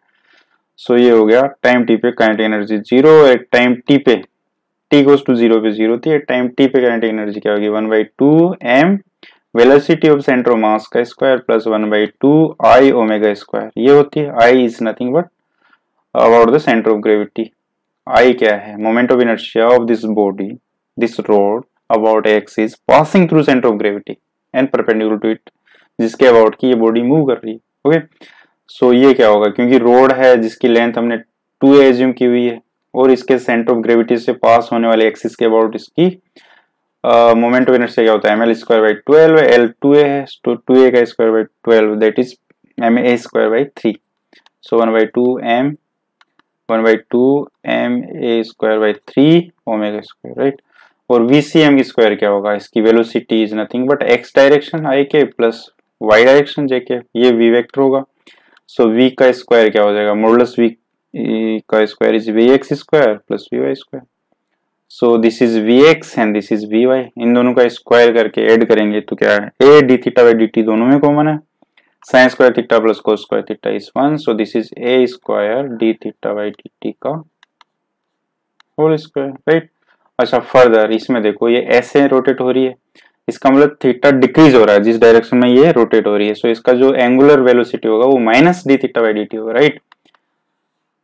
सो so, ये हो गया टाइम टी पे kinetic energy zero time t पे टी गोज टू ज़ीरो पे ज़ीरो थी टाइम टी पे काइनेटिक एनर्जी क्या होगी? One by two m velocity of centre of mass का square plus one by two I omega square ये होती है I is nothing but about the centre of gravity I क्या है? Moment of inertia of this body this rod about x is passing through centre of gravity and perpendicular to it जिसके about की ये body move कर रही है okay so ये क्या होगा? क्योंकि रोड है, जिसकी लेंथ हमने टू एज्यूम की हुई है, और इसके सेंटर ऑफ़ ग्रेविटी से पास होने वाले एक्सिस के अबाउट इसकी मोमेंट ऑफ़ इनर्शिया क्या होता है? M l square by twelve l two a है टू ए का square by twelve that is m a square by three so one by two m one by two m a square by three omega square right और we C M की square क्या होगा? इसकी velocity is nothing but x direction i के plus Y direction जे के ये V vector होगा। सो v का स्क्वायर क्या हो जाएगा? मोडलस वी का square is v x square plus v y square so this is v x and this is v y इन दोनों का स्क्वायर करके ऐड करेंगे तो क्या है a d theta by d t दोनों में कॉमन है? Sine square theta plus cos square theta is one so this is a square d theta by d t का होल स्क्वायर राइट अच्छा फर्दर इसमें देखो ये ऐसे रोटेट हो रही है। इसका मतलब थीटा डिक्रीज हो रहा है। जिस डायरेक्शन में ये रोटेट हो रही है सो so, इसका जो एंगुलर वेलोसिटी होगा वो minus d theta by d t होगा राइट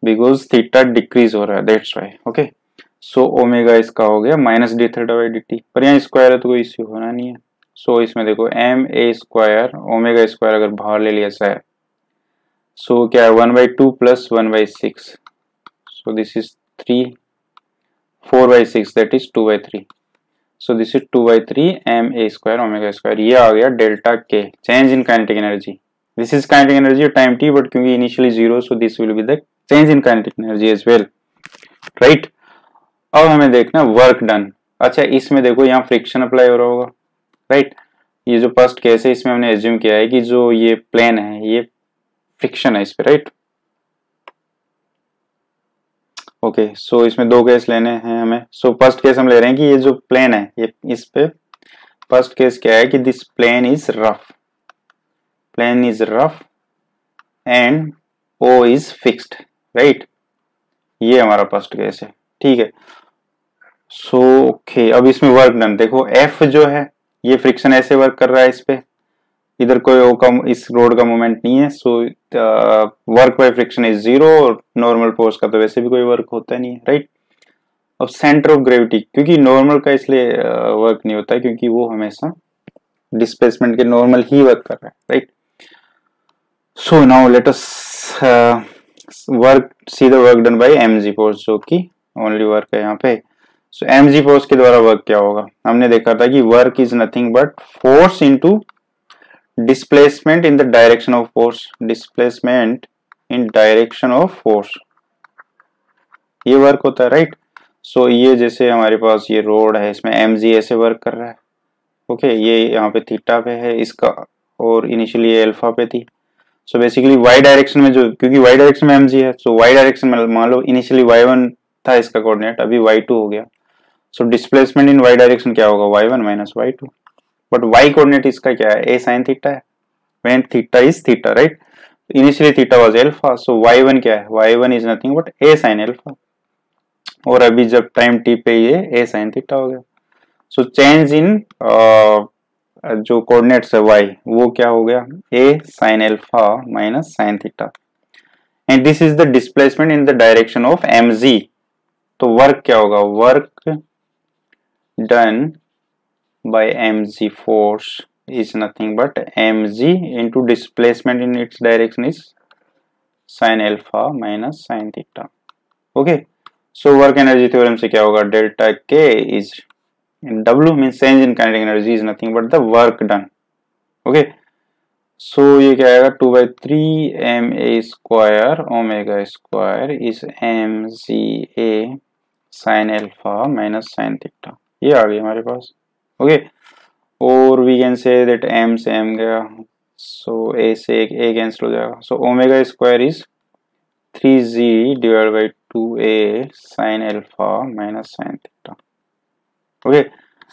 बिकॉज़ थीटा डिक्रीज हो रहा है that's why okay so omega इसका हो गया minus d theta by d t पर यहाँ स्क्वायर है तो कोई इश्यू होना नहीं है। सो so, इसमें देखो m a square omega square अगर बाहर ले लिया जाए सो so, क्या है? One by two plus one by six so this is three four by six that is two by three so this is two by three m a square omega square ये आ गया delta के change in kinetic energy this is kinetic energy time t but क्योंकि initially zero so this will be the change in kinetic energy as well right अब हमें देखना work done अच्छा इसमें देखो, यहाँ फ्रिक्शन अप्लाई हो रहा होगा राइट ये जो फ़र्स्ट केस है, इसमें हमने एज्यूम किया है कि जो ये प्लेन है, ये फ्रिक्शन है इस पर राइट ओके सो so इसमें दो केस लेने हैं हमें. सो फ़र्स्ट केस हम ले रहे हैं कि ये जो प्लेन है, ये इस पे फ़र्स्ट केस क्या है कि this plane is rough plane is rough and O is fixed right ये हमारा फ़र्स्ट केस है, ठीक है? सो so, ओके okay, अब इसमें वर्क डन देखो एफ़ जो है ये फ्रिक्शन ऐसे वर्क कर रहा है इस पे। इधर कोई का इस रोड का मोमेंट नहीं है so work by friction is zero और नॉर्मल फोर्स का तो वैसे भी कोई वर्क होता नहीं है राइट अब सेंटर ऑफ़ ग्रेविटी क्योंकि नॉर्मल का इसलिए वर्क uh, नहीं होता है क्योंकि वो हमेशा डिस्प्लेसमेंट के नॉर्मल ही वर्क कर रहा है right so now let us work see the work done by m g force जो कि ओनली वर्क है यहाँ पे। सो एमजी फोर्स के द्वारा वर्क क्या होगा? हमने देखा था कि work is nothing but force into displacement in the direction of force. Displacement in direction of force. ये वर्क होता है राइट सो so, ये जैसे हमारे पास ये रोड है इसमें एम जी ऐसे वर्क कर रहा है। ओके okay, ये यहाँ पे थीटा पे है इसका और इनिशियली अल्फ़ा पे थी। सो बेसिकली वाई डायरेक्शन में जो क्योंकि वाई डायरेक्शन में एम जी है सो वाई डायरेक्शन में मान लो इनिशियली वाई वन था इसका कोऑर्डिनेट अभी वाई टू हो गया। So displacement in y direction क्या होगा? Y one minus y two but y coordinate इसका क्या है? ए साइन थीटा है. When theta is theta, right? Initially theta was alpha. So y1 क्या है? y1 is nothing but a sin alpha. और अभी जब टाइम t पे ये a sin theta हो गया. सो चेंज इन जो कोऑर्डिनेट्स है वाई वो क्या हो गया? A sine alpha minus sine theta and this is the displacement in the direction of mg तो वर्क क्या होगा? Work done by mg force is nothing but mg into displacement in its direction is sin alpha minus sin theta okay so work energy theorem se kya hoga delta k is in w means change in kinetic energy is nothing but the work done okay so ये क्या आएगा two by three m a square omega square is m g a sine alpha minus sine theta ये आ गई हमारे पास। Okay और we can say that m से एम गया। सो ए से एक ए कैंसिल हो जाएगा। So omega square is three g divide by two a sine alpha minus sine theta okay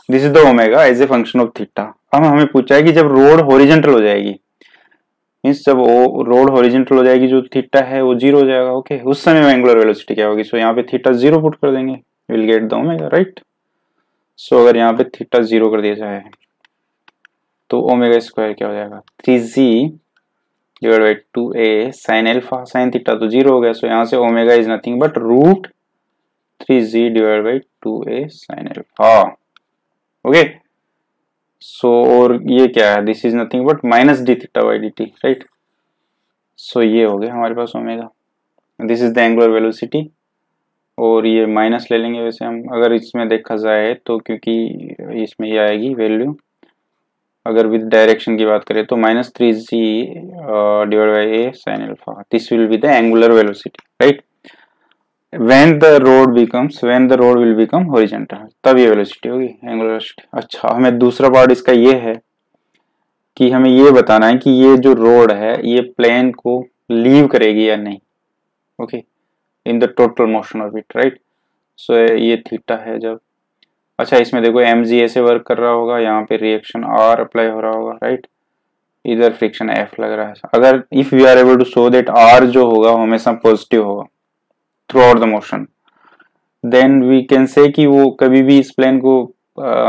this is the omega as a function of theta अब हमें पूछा है कि जब रोड होरिजेंटल हो जाएगी मीन्स जब वो रोड होरिजेंटल हो जाएगी जो थीटा है वो ज़ीरो हो जाएगा। Okay okay? उस समय एंगुलर वेलोसिटी क्या होगी? सो so, यहाँ पे थीटा ज़ीरो पुट कर देंगे। Will get the omega right so अगर यहाँ पे थीटा ज़ीरो कर दिया जाए तो ओमेगा स्क्वायर क्या हो जाएगा? Three g divide by two a sine alpha sine theta तो ज़ीरो हो गया। सो यहाँ से omega is nothing but root three g divide by two a sine alpha okay so और ये क्या है? This is nothing but minus d theta by d t right so ये हो गया हमारे पास omega this is the angular velocity और ये माइनस ले लेंगे वैसे हम। अगर इसमें देखा जाए तो क्योंकि इसमें ये आएगी वैल्यू। अगर विद डायरेक्शन की बात करें तो minus three g divide by a sine alpha this will be the angular velocity right when the road becomes, when the road will become horizontal, तब ये वेलोसिटी होगी एंगुलर वेलोसिटी अच्छा हमें दूसरा पार्ट इसका ये है कि हमें ये बताना है कि ये जो रोड है, ये प्लेन को लीव करेगी या नहीं okay in the total motion of it right so ये थीटा है जब। अच्छा इसमें देखो एम जी ऐसे वर्क कर रहा होगा, यहाँ पे रिएक्शन आर अप्लाई हो रहा होगा राइट इधर फ्रिक्शन एफ़ लग रहा है। अगर if we are able to show that R जो होगा हमेशा पॉजिटिव होगा throughout the motion then we can say कि वो कभी भी इस प्लेन को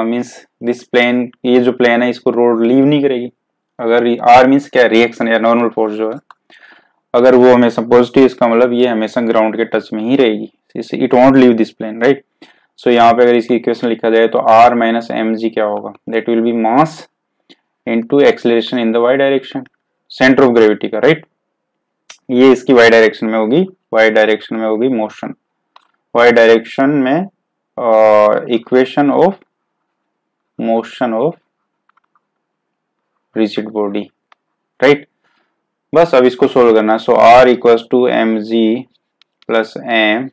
मीन्स दिस प्लेन ये जो प्लेन है, इसको रोड लीव नहीं करेगी। अगर आर मीन्स क्या रिएक्शन या नॉर्मल फोर्स जो है। अगर वो हमेशा पॉजिटिव इसका मतलब ये हमेशा ग्राउंड के टच में ही रहेगी। It won't leave this plane right so यहाँ पे अगर इसकी इक्वेशन लिखा जाए तो आर माइनस एम जी क्या होगा? That will be mass into acceleration in the y direction centre of gravity का राइट ये इसकी वाई डायरेक्शन में होगी वाई डायरेक्शन में होगी मोशन वाई डायरेक्शन में equation of motion of rigid body right बस अब इसको सोल्व करना। So R equals to m g plus m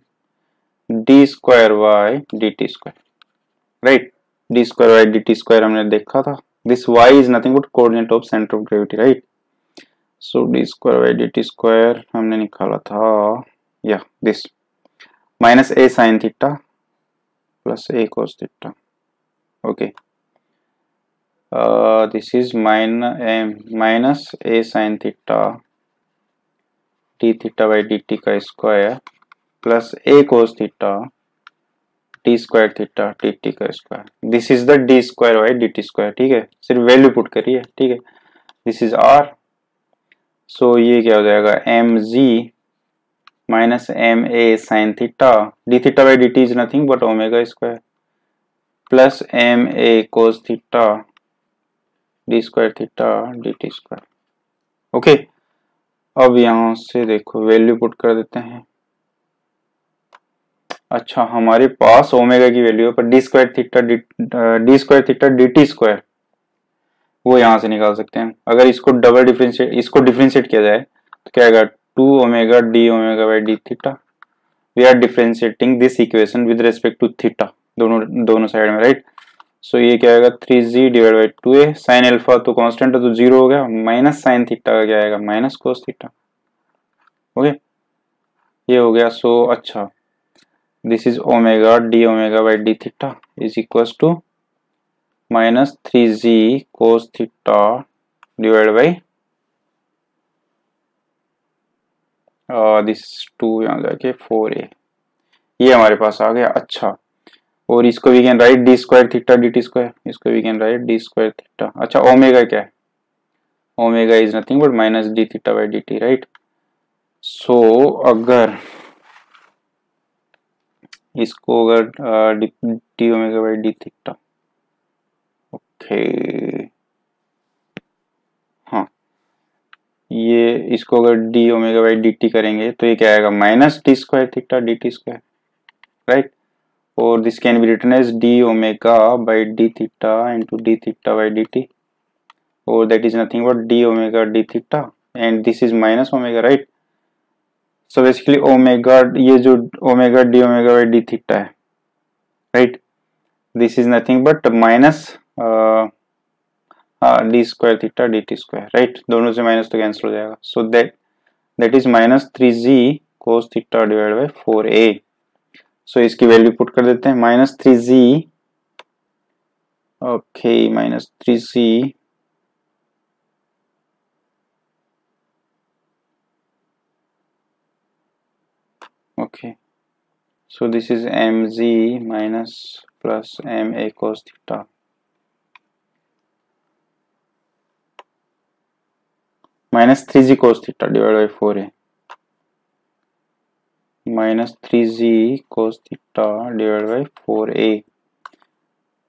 d square y d t square right d square y d t square हमने देखा था। This y is nothing but coordinate of centre of gravity right so d square by d t square हमने निकाला था। या this minus a sine theta plus a cos theta okay this is mine minus a sine theta d theta by d t का square plus a cos theta t square theta t t का square this is the d square by t square ठीक है? सिर्फ़ value put करिए ठीक है? This is are so ये क्या हो जाएगा? M g minus m a sine theta d theta by d t is nothing but omega square plus m a cos theta d square theta d t square okay अब यहाँ से देखो value put कर देते हैं। अच्छा हमारे पास ओमेगा की वैल्यू है, पर d square theta d square theta d t square वो यहाँ से निकाल सकते हैं। अगर इसको डबल डिफ्रेंशिएट इसको डिफ्रेंशिएट किया जाए तो क्या आएगा? Two omega d omega by d theta we are differentiating this equation with respect to theta दोनों दोनों साइड में राइट सो ये क्या आएगा? Three g divide by two a sine alpha तो कांस्टेंट है तो ज़ीरो हो गया माइनस साइन थीटा का क्या आएगा? माइनस कोस थीटा ओके ये हो गया सो अच्छा। This is omega d omega by d theta is equal to minus three g cos theta divide by this two यहाँ जाके फोर ए ये हमारे पास आ गया अच्छा। और इसको we can write d square theta d t square इसको we can write d square theta अच्छा ओमेगा क्या है? Omega is nothing but minus d theta by d t right so अगर इसको अगर d omega by d theta okay हाँ. ये इसको अगर d omega by d t करेंगे तो ये क्या आएगा? Minus d square theta d t square right or this can be written as d omega by d theta into d theta by dt or that is nothing but d omega d theta and this is minus omega right so basically omega ये जो omega d omega by d theta है right this is nothing but minus uh, uh, d square theta dt square right दोनों से minus तो cancel हो जाएगा so that that is minus 3g cos theta divided by 4a सो इसकी value put कर देते हैं। Minus three g okay minus three c okay so this is m g minus plus m a cos theta minus three g cos theta divide by four a minus 3g cos theta divided by 4a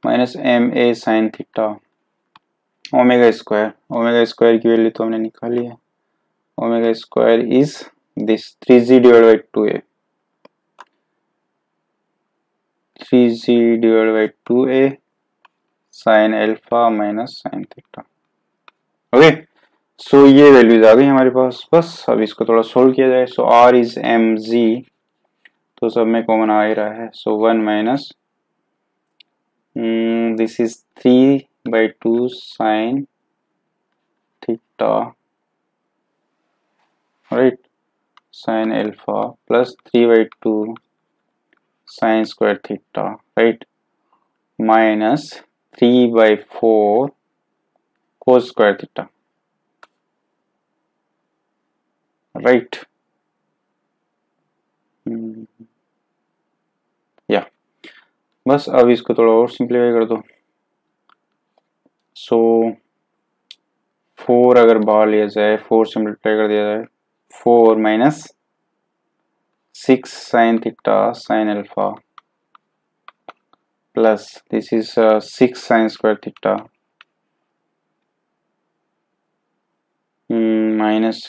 minus ma sin theta omega square. Omega square की value तो हमने निकाली है। Omega square is this three g divide by two a. Three g divide by two a sine alpha minus sine theta. Okay? So ये values आ गई हमारे पास। बस, अब इसको थोड़ा सोल्व किया जाए। So R is m g तो सब में कॉमन आ ही रहा है। So one minus this is three by two sine theta right sine alpha plus three by two sine square theta right minus three by four को square theta right. Hmm. या बस अब इसको थोड़ा और सिंप्लीफाई कर दो. सो फोर अगर बाहर लिया जाए फोर से कर दिया जाए four minus six sine theta sine alpha plus this is six sine square theta minus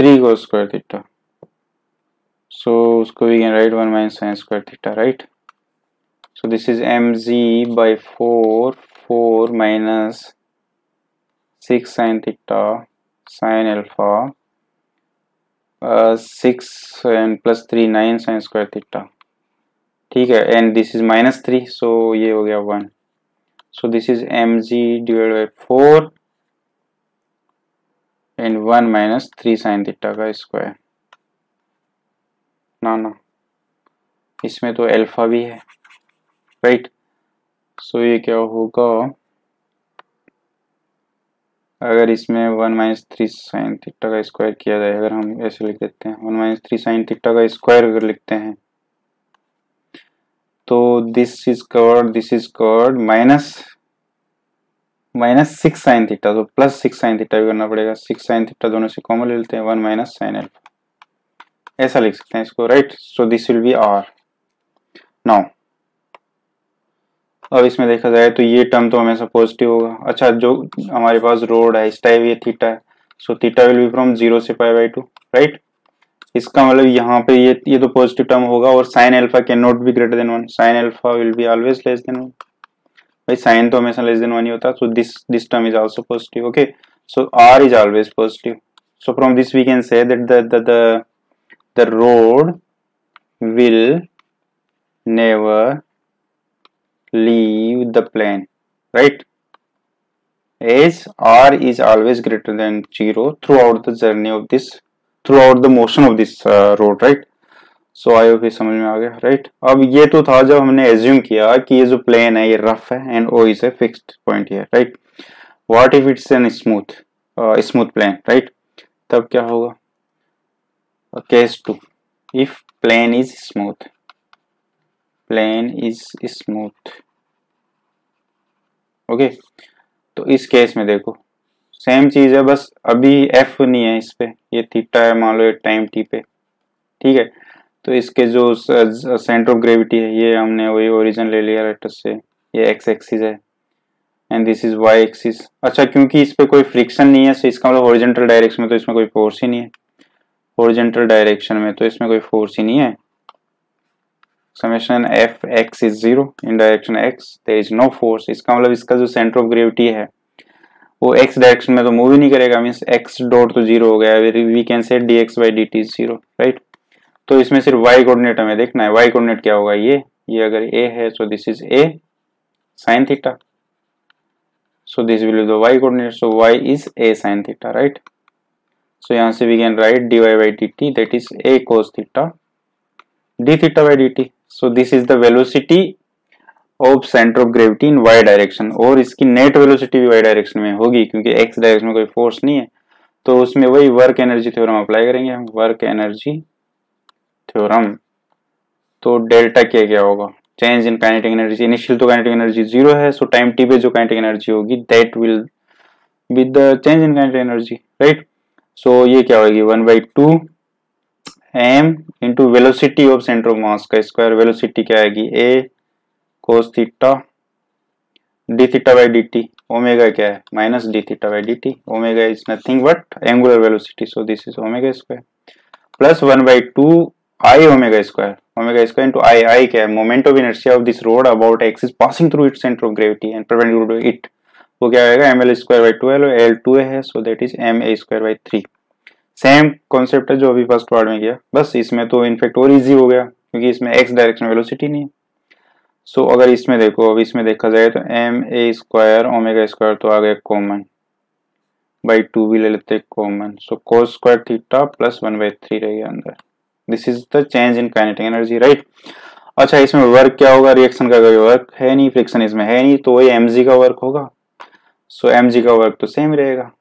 three को स्क्वायर थीटा सो उसको we can write one minus sine square theta right So this is mg by 4, 4 minus 6 sin theta sin alpha uh, 6 and plus 3 9 sin square theta ठीक है and this is minus three so ये हो गया one so this is m g divide by four and one minus three sine theta का square ना ना इसमें तो एल्फा भी है। राइट सो ये क्या होगा? अगर इसमें one minus three sine theta का स्क्वायर किया जाए, अगर हम ऐसे लिख देते हैं one minus three sine theta का स्क्वायर अगर लिखते हैं तो this is covered this is covered minus minus six sine theta तो प्लस सिक्स साइन थीटा भी करना पड़ेगा। सिक्स साइन थीटा दोनों से कॉमन ले लेते हैं, वन माइनस साइन एल्फा ऐसा लिख सकते हैं इसको, right? So this will be R now अब इसमें देखा जाए तो ये टर्म तो हमेशा पॉजिटिव होगा। अच्छा जो हमारे पास रोड है, इस टाइप ये थीटा है। So theta will be from zero से पाई बाई टू राइट इसका मतलब यहाँ पे ये ये तो पॉजिटिव टर्म होगा और sine alpha can not be greater than one sine alpha will be always less than one by sign to less than 1 hota so this this term is also positive okay? So r is always positive. So from this we can say that the the the, the road will never leave the plane right? As r is always greater than 0 throughout the journey of this throughout the motion of this uh, road right? So I hope ये समझ में आ गया right अब ये तो था जब हमने एज्यूम किया कि ये जो प्लेन है, ये रफ है and O is a fixed point right what if it's an smooth smooth plane right तब क्या होगा? Case two if plane is smooth plane is smooth okay तो इस केस में देखो सेम चीज़ है, बस अभी एफ़ नहीं है इस पे, ये थीटा है, मान लो ये टाइम टी पे, ठीक है? तो इसके जो सेंटर ऑफ़ ग्रेविटी है, ये हमने वही ओरिजिन ले लिया रेटस से। ये एक्स एक्सिस है। And this is y axis अच्छा क्योंकि इस पर कोई फ्रिक्शन नहीं है सो इसका मतलब ओरिजेंटल डायरेक्शन में तो इसमें कोई फोर्स ही नहीं है। ओरिजेंटल डायरेक्शन में तो इसमें कोई फोर्स ही नहीं है। Summation f x is zero, in direction x there is no force इसका मतलब इसका जो सेंटर ऑफ़ ग्रेविटी है, वो एक्स डायरेक्शन में तो मूव ही नहीं करेगा। मीन्स एक्स डॉट तो ज़ीरो हो गया। We can say d x by d t zero right तो इसमें सिर्फ़ y कोऑर्डिनेट हमें देखना है। y कोऑर्डिनेट क्या होगा? ये ये अगर a है so this is a sin theta so this will be the y coordinate, so y is a sin theta, right? So यहाँ से we can write dy by dt, that is a cos theta, d theta by dt so this is the velocity of centre of gravity in y direction और इसकी net velocity भी y direction में होगी, क्योंकि x direction में कोई force नहीं है। तो उसमें वही वर्क एनर्जी थ्योरम अप्लाई करेंगे हम। वर्क एनर्जी थ्योरम तो डेल्टा के क्या होगा। Change in kinetic energy initial तो काइनेटिक एनर्जी ज़ीरो है सो टाइम टी पे जो काइनेटिक एनर्जी होगी that will with the change in kinetic energy right so ये क्या होगी? One by two m into velocity of centre of mass का square velocity क्या आएगी? A cos theta d theta by d t omega क्या है? Minus d theta by d t omega is nothing but angular velocity so this is omega square plus one by two I omega square omega square into I I क्या है moment of inertia of this rod about x is passing through its centre of gravity and perpendicular to it वो क्या आएगा? M l square by twelve l two है so that is m a square by three same concept है जो अभी first part में किया। बस इसमें तो इनफेक्ट और इजी हो गया, क्योंकि इसमें एक्स डायरेक्शन वेलोसिटी नहीं है। सो अगर इसमें देखो, अब इसमें देखा जाए तो m a square omega square तो आ गया कॉमन बाई टू भी ले लेते common so cos square theta plus one by three रहेगा अंदर। This is the change in kinetic energy right अच्छा इसमें वर्क क्या होगा? रिएक्शन का कोई वर्क है नहीं फ्रिक्शन इसमें है नहीं तो वही एम का वर्क होगा। सो so, एम का वर्क तो सेम रहेगा।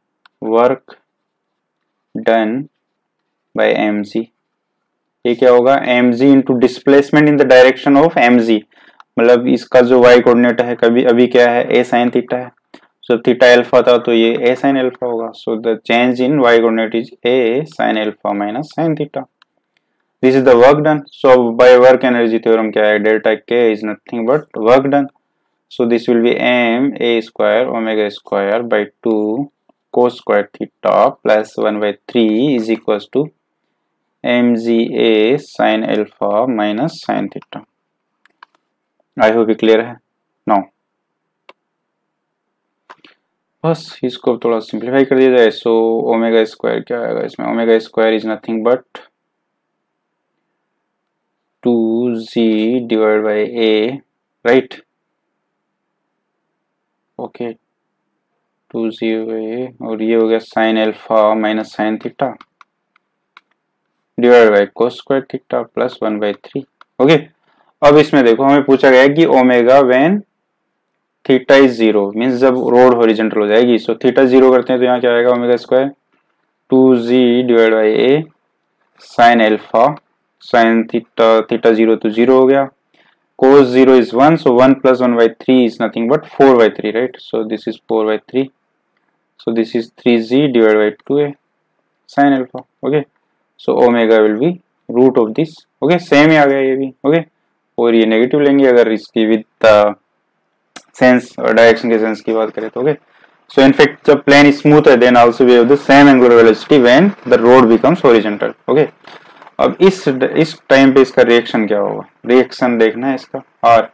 वर्क डन बाय एम ये क्या होगा? M g into displacement in the direction of m g मतलब इसका जो वाई कोऑर्डिनेट है कभी अभी क्या है? ए साइन थीटा है। सो थीटा एल्फा था तो ये ए साइन एल्फा होगा। So the change in y coordinate is a sine alpha minus sine theta this is the work done so by work energy theorem क्या है? Delta K is nothing but work done so, this will be m a square omega square by 2 cos square theta plus 1 by 3 is equals to mga sin alpha minus sin theta. I hope clear है. No बस इसको थोड़ा simplify कर दिया जाए. सो omega square क्या आएगा? इसमें omega square is nothing but g divide by a right okay two a और ये हो गया sine alpha minus sine theta divide by cos square theta plus one by three okay अब इसमें देखो, हमें पूछा गया कि omega when theta is zero means जब रोड होरिजेंटल हो जाएगी सो थीटा ज़ीरो करते हैं तो यहाँ क्या आएगा omega square two g divide by a sine alpha sine theta theta zero तो ज़ीरो हो गया। cos 0 is 1 so 1 plus 1 by 3 is nothing but 4 by 3 right? So this is 4 by 3 so this is 3z divided by 2a sin alpha, okay? So omega will be root of this, okay? Same ही आ गया ये भी, okay? और ये negative लेंगे अगर इसकी with sense और डायरेक्शन के सेंस की बात करें तो ओके सो इनफैक्ट जब प्लेन स्मूथ है then also we have the same angular velocity when the rod becomes horizontal okay अब इस इस टाइम पे इसका रिएक्शन क्या होगा? रिएक्शन देखना है इसका। और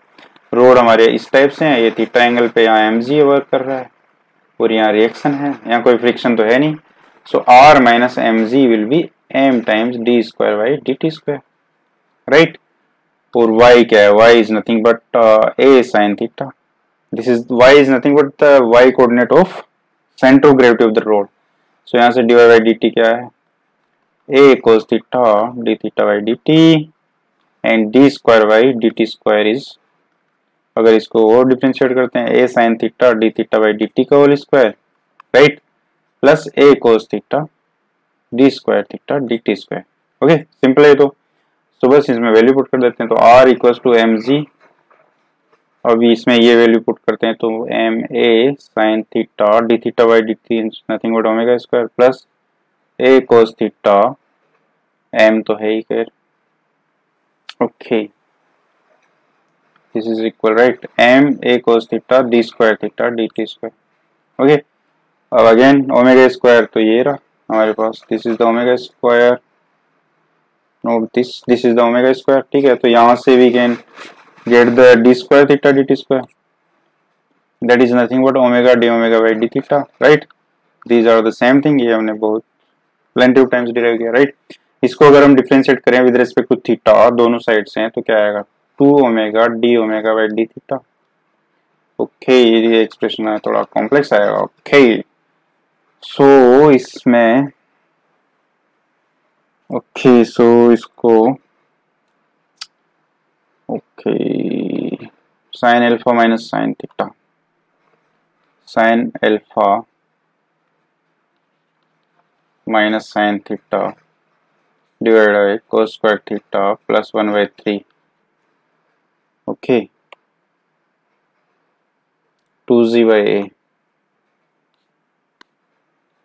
रोड हमारे इस टाइप से है ये थीटा एंगल पे यहाँ एम जी वर्क कर रहा है। और यहाँ रिएक्शन है यहाँ कोई फ्रिक्शन तो है नहीं। So R minus m g will be m times d square y d t square right और y क्या है? Is nothing but uh, a sin theta. This is y is nothing but the y coordinate of center of gravity of the road. So यहाँ से dy by dt क्या है? A cos theta, d theta by dt, and d square by dt square is, अगर इसको और differentiate करते हैं, a sin theta, d theta by dt का whole square right plus a cos theta, d square theta, dt square. Okay simple है तो। तो बस इसमें वैल्यू पुट कर देते हैं तो R equals to m g अभी इसमें ये वैल्यू पुट करते हैं तो m a sine theta d theta by d t nothing but omega square plus a cos theta m तो है ही खैर। Okay this is equal right m a cos theta d square theta d t square okay अब again omega square तो ये रहा हमारे पास। This is the omega square not this this is the omega square ठीक है? तो यहाँ से we can get the d square theta d t square that is nothing but omega d omega by d theta right these are the same thing ये हमने बहुत of times derive किया right इसको अगर हम डिफरेंशिएट करें with respect to theta दोनों side से हैं तो क्या आएगा? Two omega d omega by d theta okay ये एक्सप्रेशन है, थोड़ा कॉम्प्लेक्स आएगा ओके सो इसमें ओके सो इसको okay sine alpha minus sine theta sine alpha minus sine theta divided by cos square theta plus 1 by 3 okay. 2z by a.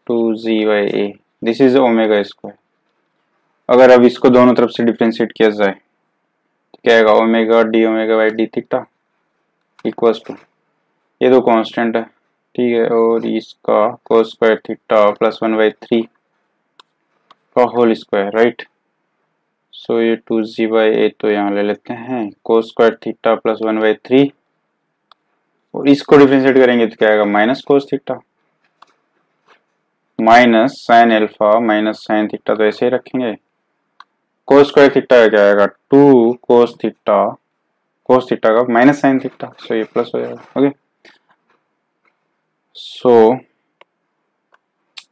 2z by a. This is omega square. अगर अब इसको दोनों तरफ़ से differentiate किया जाए तो क्या आएगा? Omega d omega by d theta equals to ये तो कांस्टेंट है, ठीक है? और इसका cos square theta plus one by three का होल स्क्वायर राइट सो ये टू जी बाई ए तो यहाँ ले लेते हैं। Cos square theta plus one by three और इसको डिफ्रेंशिएट करेंगे तो क्या आएगा? Minus cos theta minus sine alpha minus sine theta तो ऐसे ही रखेंगे। कोस स्क्वायर थीटा क्या आएगा? Two cos theta cos theta का माइनस साइन थीटा सो ये प्लस हो जाएगा। ओके सो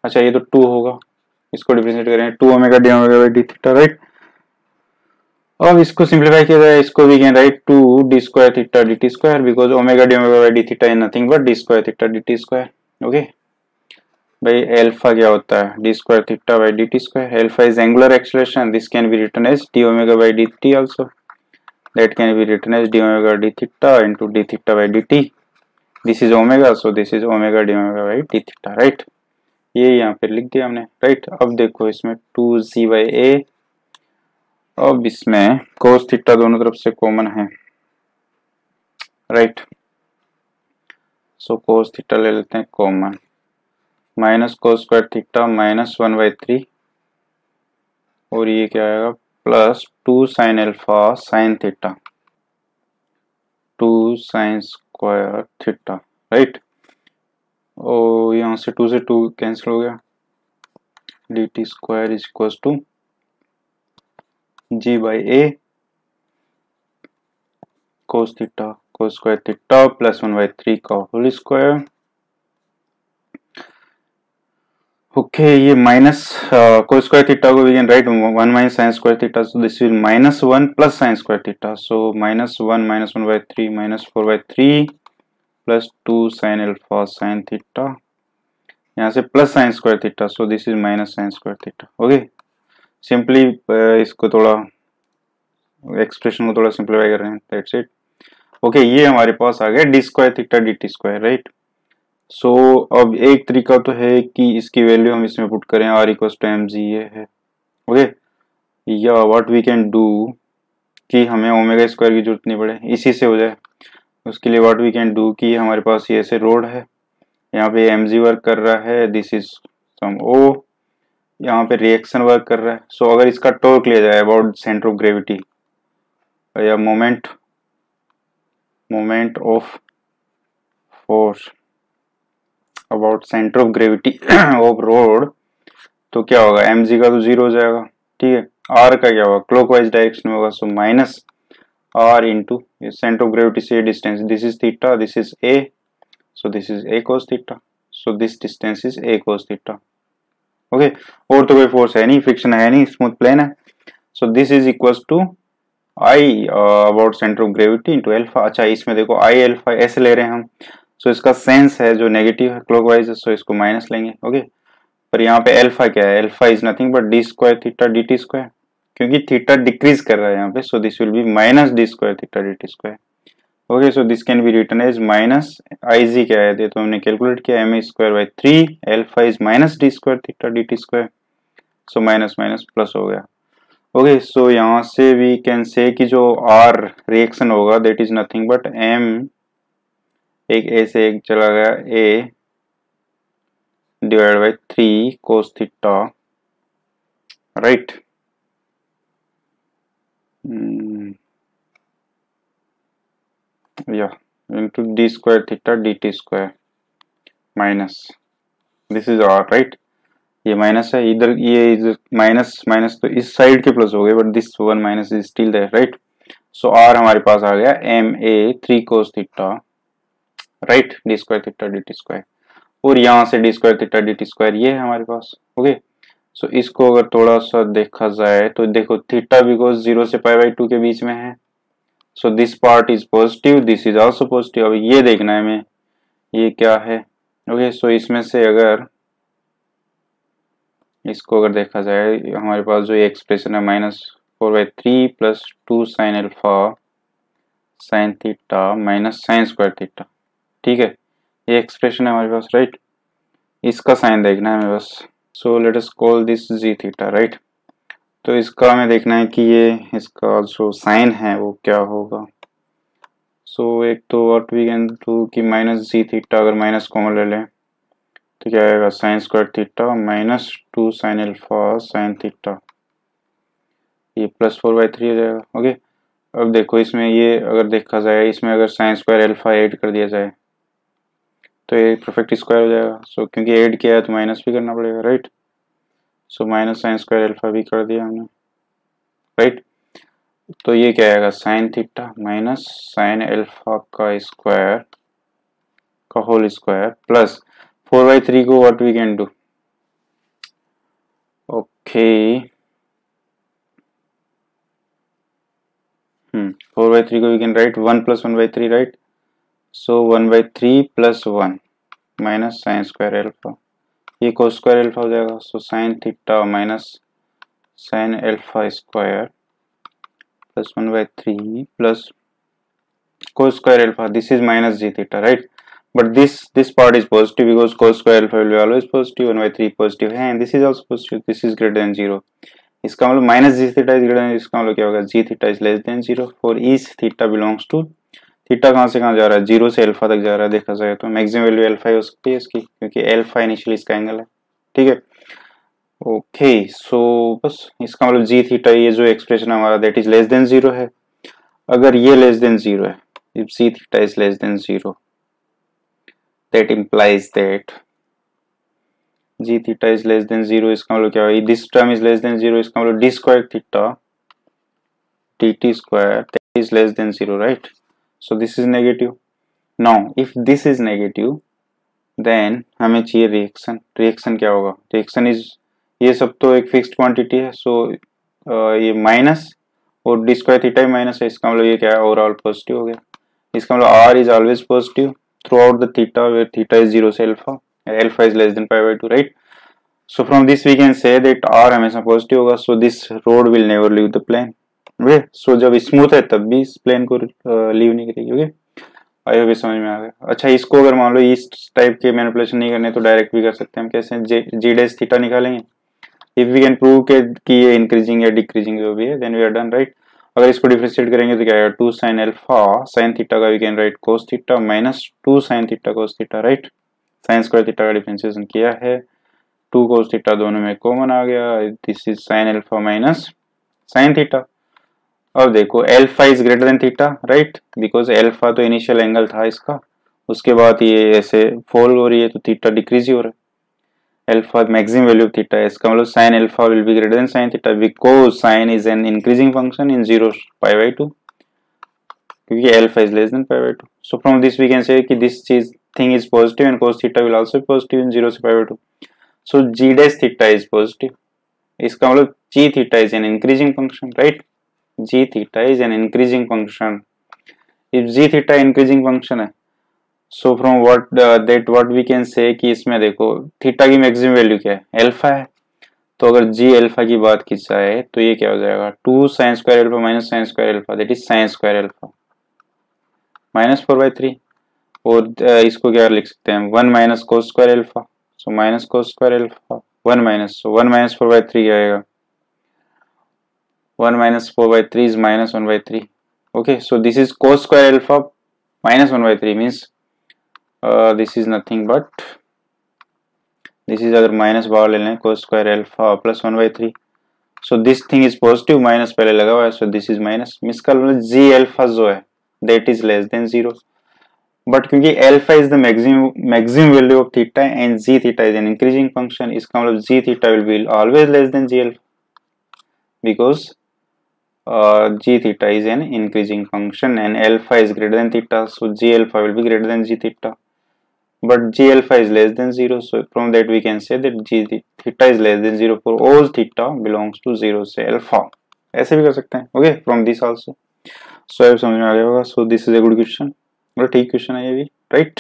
अच्छा ये तो टू होगा। इसको डिफ्रेंशिएट करें two omega d omega by d theta right अब इसको सिंप्लीफाई किया जाए, इसको we can write two d square theta d t square because omega d omega by d theta is nothing but d square theta d t square okay भाई alpha क्या होता है? D square theta by d t square alpha is angular acceleration this can be written as d omega by d t also can be written as d omega d theta into d theta by d t this is omega so this is omega d omega by d theta right ये यहाँ पे लिख दिया हमने right अब देखो इसमें to g by ए अब इसमें कोस थीटा दोनों तरफ़ से कॉमन है राइट सो कोस थीटा ले लेते हैं common minus cos square theta minus one by three और ये क्या आएगा? Plus two sine alpha sine theta two sine square theta right और यहाँ से टू से टू कैंसिल हो गया। D t square is equal to g by a cos theta cos square theta plus one by three का whole square okay ये minus cos square theta को we can write one minus sine square theta so this will minus one plus sine square theta so minus one minus one by three minus four by three plus two sine alpha sine theta यहाँ से plus sine square theta so this is minus sine square theta okay simply इसको थोड़ा expression को थोड़ा simplify कर रहे हैं that's it okay ये हमारे पास आ गया d square theta d t square right so अब एक तरीका तो है कि इसकी वैल्यू हम इसमें पुट करें R equal to m g ये है ओके या व्हाट वी कैन डू कि हमें ओमेगा स्क्वायर की ज़रूरत नहीं पड़े, इसी से हो जाए। उसके लिए व्हाट वी कैन डू कि हमारे पास ये ऐसे रोड है। यहाँ पे एमजी वर्क कर रहा है दिस इज़ सम ओ यहाँ पे रिएक्शन वर्क कर रहा है। सो so, अगर इसका टोर्क लिया जाए अबाउट सेंटर ऑफ़ ग्रेविटी या moment moment of force about centre of gravity of rod तो क्या होगा? एमजी का तो ज़ीरो हो जाएगा ठीक है? आर का क्या होगा? क्लॉकवाइज डायरेक्शन में होगा so minus r into center of gravity say distance. This is theta this is a. So this is a cos theta. So this distance is a cos theta. Okay? और तो कोई force है नहीं friction है नहीं smooth plane है so this is equals to I about centre of gravity into alpha अच्छा इसमें देखो आई एल्फा ऐसे ले रहे हैं हम सो so, इसका सेंस है जो नेगेटिव है क्लॉकवाइज सो इसको माइनस लेंगे ओके okay? पर यहाँ पे एल्फा क्या है alpha is nothing but d square theta d t square क्योंकि थीटा डिक्रीज कर रहा है यहाँ पे so this will be minus d square theta d t square okay so this can be written as minus I g क्या है? तो हमने कैलकुलेट किया m a square by three alpha is minus d square theta d t square so minus minus plus हो गया. Okay so यहाँ से we can say कि जो आर रिएक्शन होगा that is nothing but m एक a से एक चला गया a divide by three cos theta right mm, yeah. Into d square theta dt square minus. This is r right? ये minus है इधर ये इधर माइनस माइनस तो इस साइड के प्लस हो गए but this one minus is still there right so R हमारे पास आ गया m a three cos theta right d square theta d t square और यहाँ से d square theta d t square ये है हमारे पास ओके okay? सो so, इसको अगर थोड़ा सा देखा जाए तो देखो थीटा बिकॉज़ ज़ीरो से पाई बाई टू के बीच में है। So this part is positive this is also positive अब ये देखना है हमें ये क्या है? ओके okay, सो so इसमें से अगर इसको अगर देखा जाए हमारे पास जो एक्सप्रेशन है minus four by three plus two sine alpha sine theta minus sine square theta ठीक है? ये एक्सप्रेशन है हमारे पास राइट इसका साइन देखना है हमें बस। So let us call this g theta right तो इसका हमें देखना है कि ये इसका जो साइन है वो क्या होगा? सो so, एक तो व्हाट वी कैन डू कि माइनस जी थीटा अगर माइनस कॉमन ले लें तो क्या आएगा? Sine square theta minus two sine alpha sine theta ये प्लस फोर बाई थ्री हो जाएगा ओके अब देखो इसमें ये अगर देखा जाए इसमें अगर साइन स्क्वायर एल्फा ऐड कर दिया जाए तो ये परफेक्ट स्क्वायर हो जाएगा। सो so, क्योंकि ऐड किया है तो माइनस भी करना पड़ेगा right so minus sine square alpha भी कर दिया हमने राइट तो ये क्या आएगा? Sine theta minus sine alpha का स्क्वायर का whole square plus four by three को what we can do okay hmm four by three को we can write one plus one by three right so one by three plus one minus sine square alpha ये cos square alpha हो जाएगा। So sine theta minus sine alpha square plus one by three plus cos square alpha this is minus g theta right but this this part is positive because cos square alpha will be always positive. 1 by 3 positive. है and this is also positive. This is greater than 0 इसका मतलब minus g theta is greater इसका मतलब क्या होगा? G theta is less than zero for each theta belongs to theta कहाँ से कहाँ जा रहा है? ज़ीरो से अल्फ़ा तक जा रहा है, देखा जाए तो। मैक्सिमम वैल्यू अल्फ़ा हो सकती है इसकी, क्योंकि अल्फ़ा इनिशियली इसका एंगल है। ठीक है? ओके सो बस इसका मतलब जी थीटा ये जो एक्सप्रेशन हमारा that is less than zero है। अगर ये लेस देन ज़ीरो है if g theta is less than zero that implies that g theta is less than zero इसका मतलब क्या है? This term is less than zero इसका मतलब d square theta d t square that is less than zero right so this is negative. Now if this is negative then हमें चाहिए reaction reaction क्या होगा? रिएक्शन इज़ ये सब तो एक फिक्स्ड क्वांटिटी है सो so, ये माइनस और डी स्क्वायर थीटा माइनस है इसका मतलब ये क्या है? ओवरऑल पॉजिटिव हो गया। इसका मतलब R is always positive throughout the theta where theta is zero से alpha alpha is less than pi by two right so from this we can say that r हमेशा पॉजिटिव होगा so this road will never leave the plane. Okay? So जब smooth है, तब भी इस plane को leave नहीं करेगी, ओके? आई होप समझ में आ गया। अच्छा इसको अगर मान लो इस टाइप के मैनिपुलेशन नहीं करने तो डायरेक्ट भी कर सकते हैं हम, कैसे? जी डेस थीटा निकालेंगे। इफ़ वी कैन प्रूव के, कि ये इंक्रीजिंग या डिक्रीजिंग जो भी है then we are done right अगर इसको डिफ्रेंशिएट करेंगे तो क्या आएगा? Two sine alpha sine theta का we can write cos theta minus two sine theta cos theta right sine square theta का डिफ्रेंशिएशन किया है। टू कोस थीटा दोनों में कॉमन आ गया। This is sine alpha minus sine theta अब देखो alpha is greater than theta right because alpha तो इनिशियल एंगल था इसका। उसके बाद ये ऐसे फॉल हो रही है तो थीटा डिक्रीज ही हो रहा है। Alpha maximum value of theta है। इसका मतलब sine alpha will be greater than sine theta because sine is an increasing function in zero pi by two क्योंकि alpha is less than pi by two so from this we can say कि this cheese thing is positive and cos theta will also positive in zero से pi by two so g dash theta is positive इसका मतलब g theta is an increasing function right g theta is an increasing function. If g theta increasing function है from what uh, that what we can say कि इसमें देखो theta की maximum value क्या है? Alpha है। तो अगर जी अल्फ़ा की बात की जाए तो ये क्या हो जाएगा? Two sine square alpha minus sine square alpha that is sine square alpha minus four by three और uh, इसको क्या लिख सकते हैं? One minus cos square alpha so minus cos square alpha one minus so one minus four by three आएगा? One minus four by three is minus one by three. Okay so this is cos square alpha minus one by three means this is nothing but this is अगर minus बावर ले लें cos square alpha plus one by three so this thing is positive minus पहले लगा हुआ है so this is minus mean का जी alpha जो है that is less than zero but क्योंकि alpha is the maxim maxim value of theta and g theta is an increasing function इसका मतलब g theta will be always less than g alpha because uh, g theta is an increasing function and alpha is greater than theta so g alpha will be greater than g theta but g alpha is less than 0 so from that we can say that g theta is less than 0 for all theta belongs to 0 से alpha ऐसे भी कर सकते हैं okay from this also so अब समझ में आ गया होगा so this is a good question और ठीक क्वेश्चन है ये भी राइट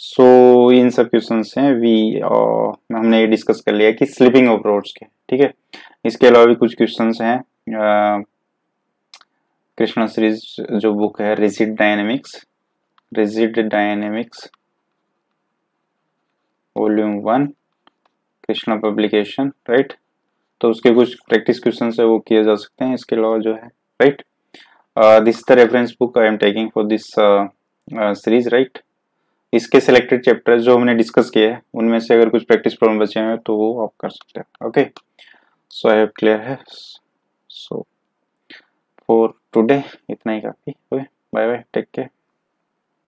सो so, इन सब क्वेश्चन हैं वी हमने ये डिस्कस कर लिया कि स्लिपिंग ऑफ़ रोड्स के ठीक है इसके अलावा भी कुछ क्वेश्चन हैं कृष्णा सीरीज़ जो बुक है rigid dynamics rigid dynamics volume one Krishna publication right तो उसके कुछ प्रैक्टिस क्वेश्चन है, वो किए जा सकते हैं, इसके अलावा जो है right this the reference book I am taking for this series right इसके सिलेक्टेड चैप्टर जो हमने डिस्कस किए हैं, उनमें से अगर कुछ प्रैक्टिस प्रॉब्लम बचे हैं तो वो आप कर सकते हैं okay so I have clear है फॉर टुडे इतना ही काफ़ी। Okay bye bye take care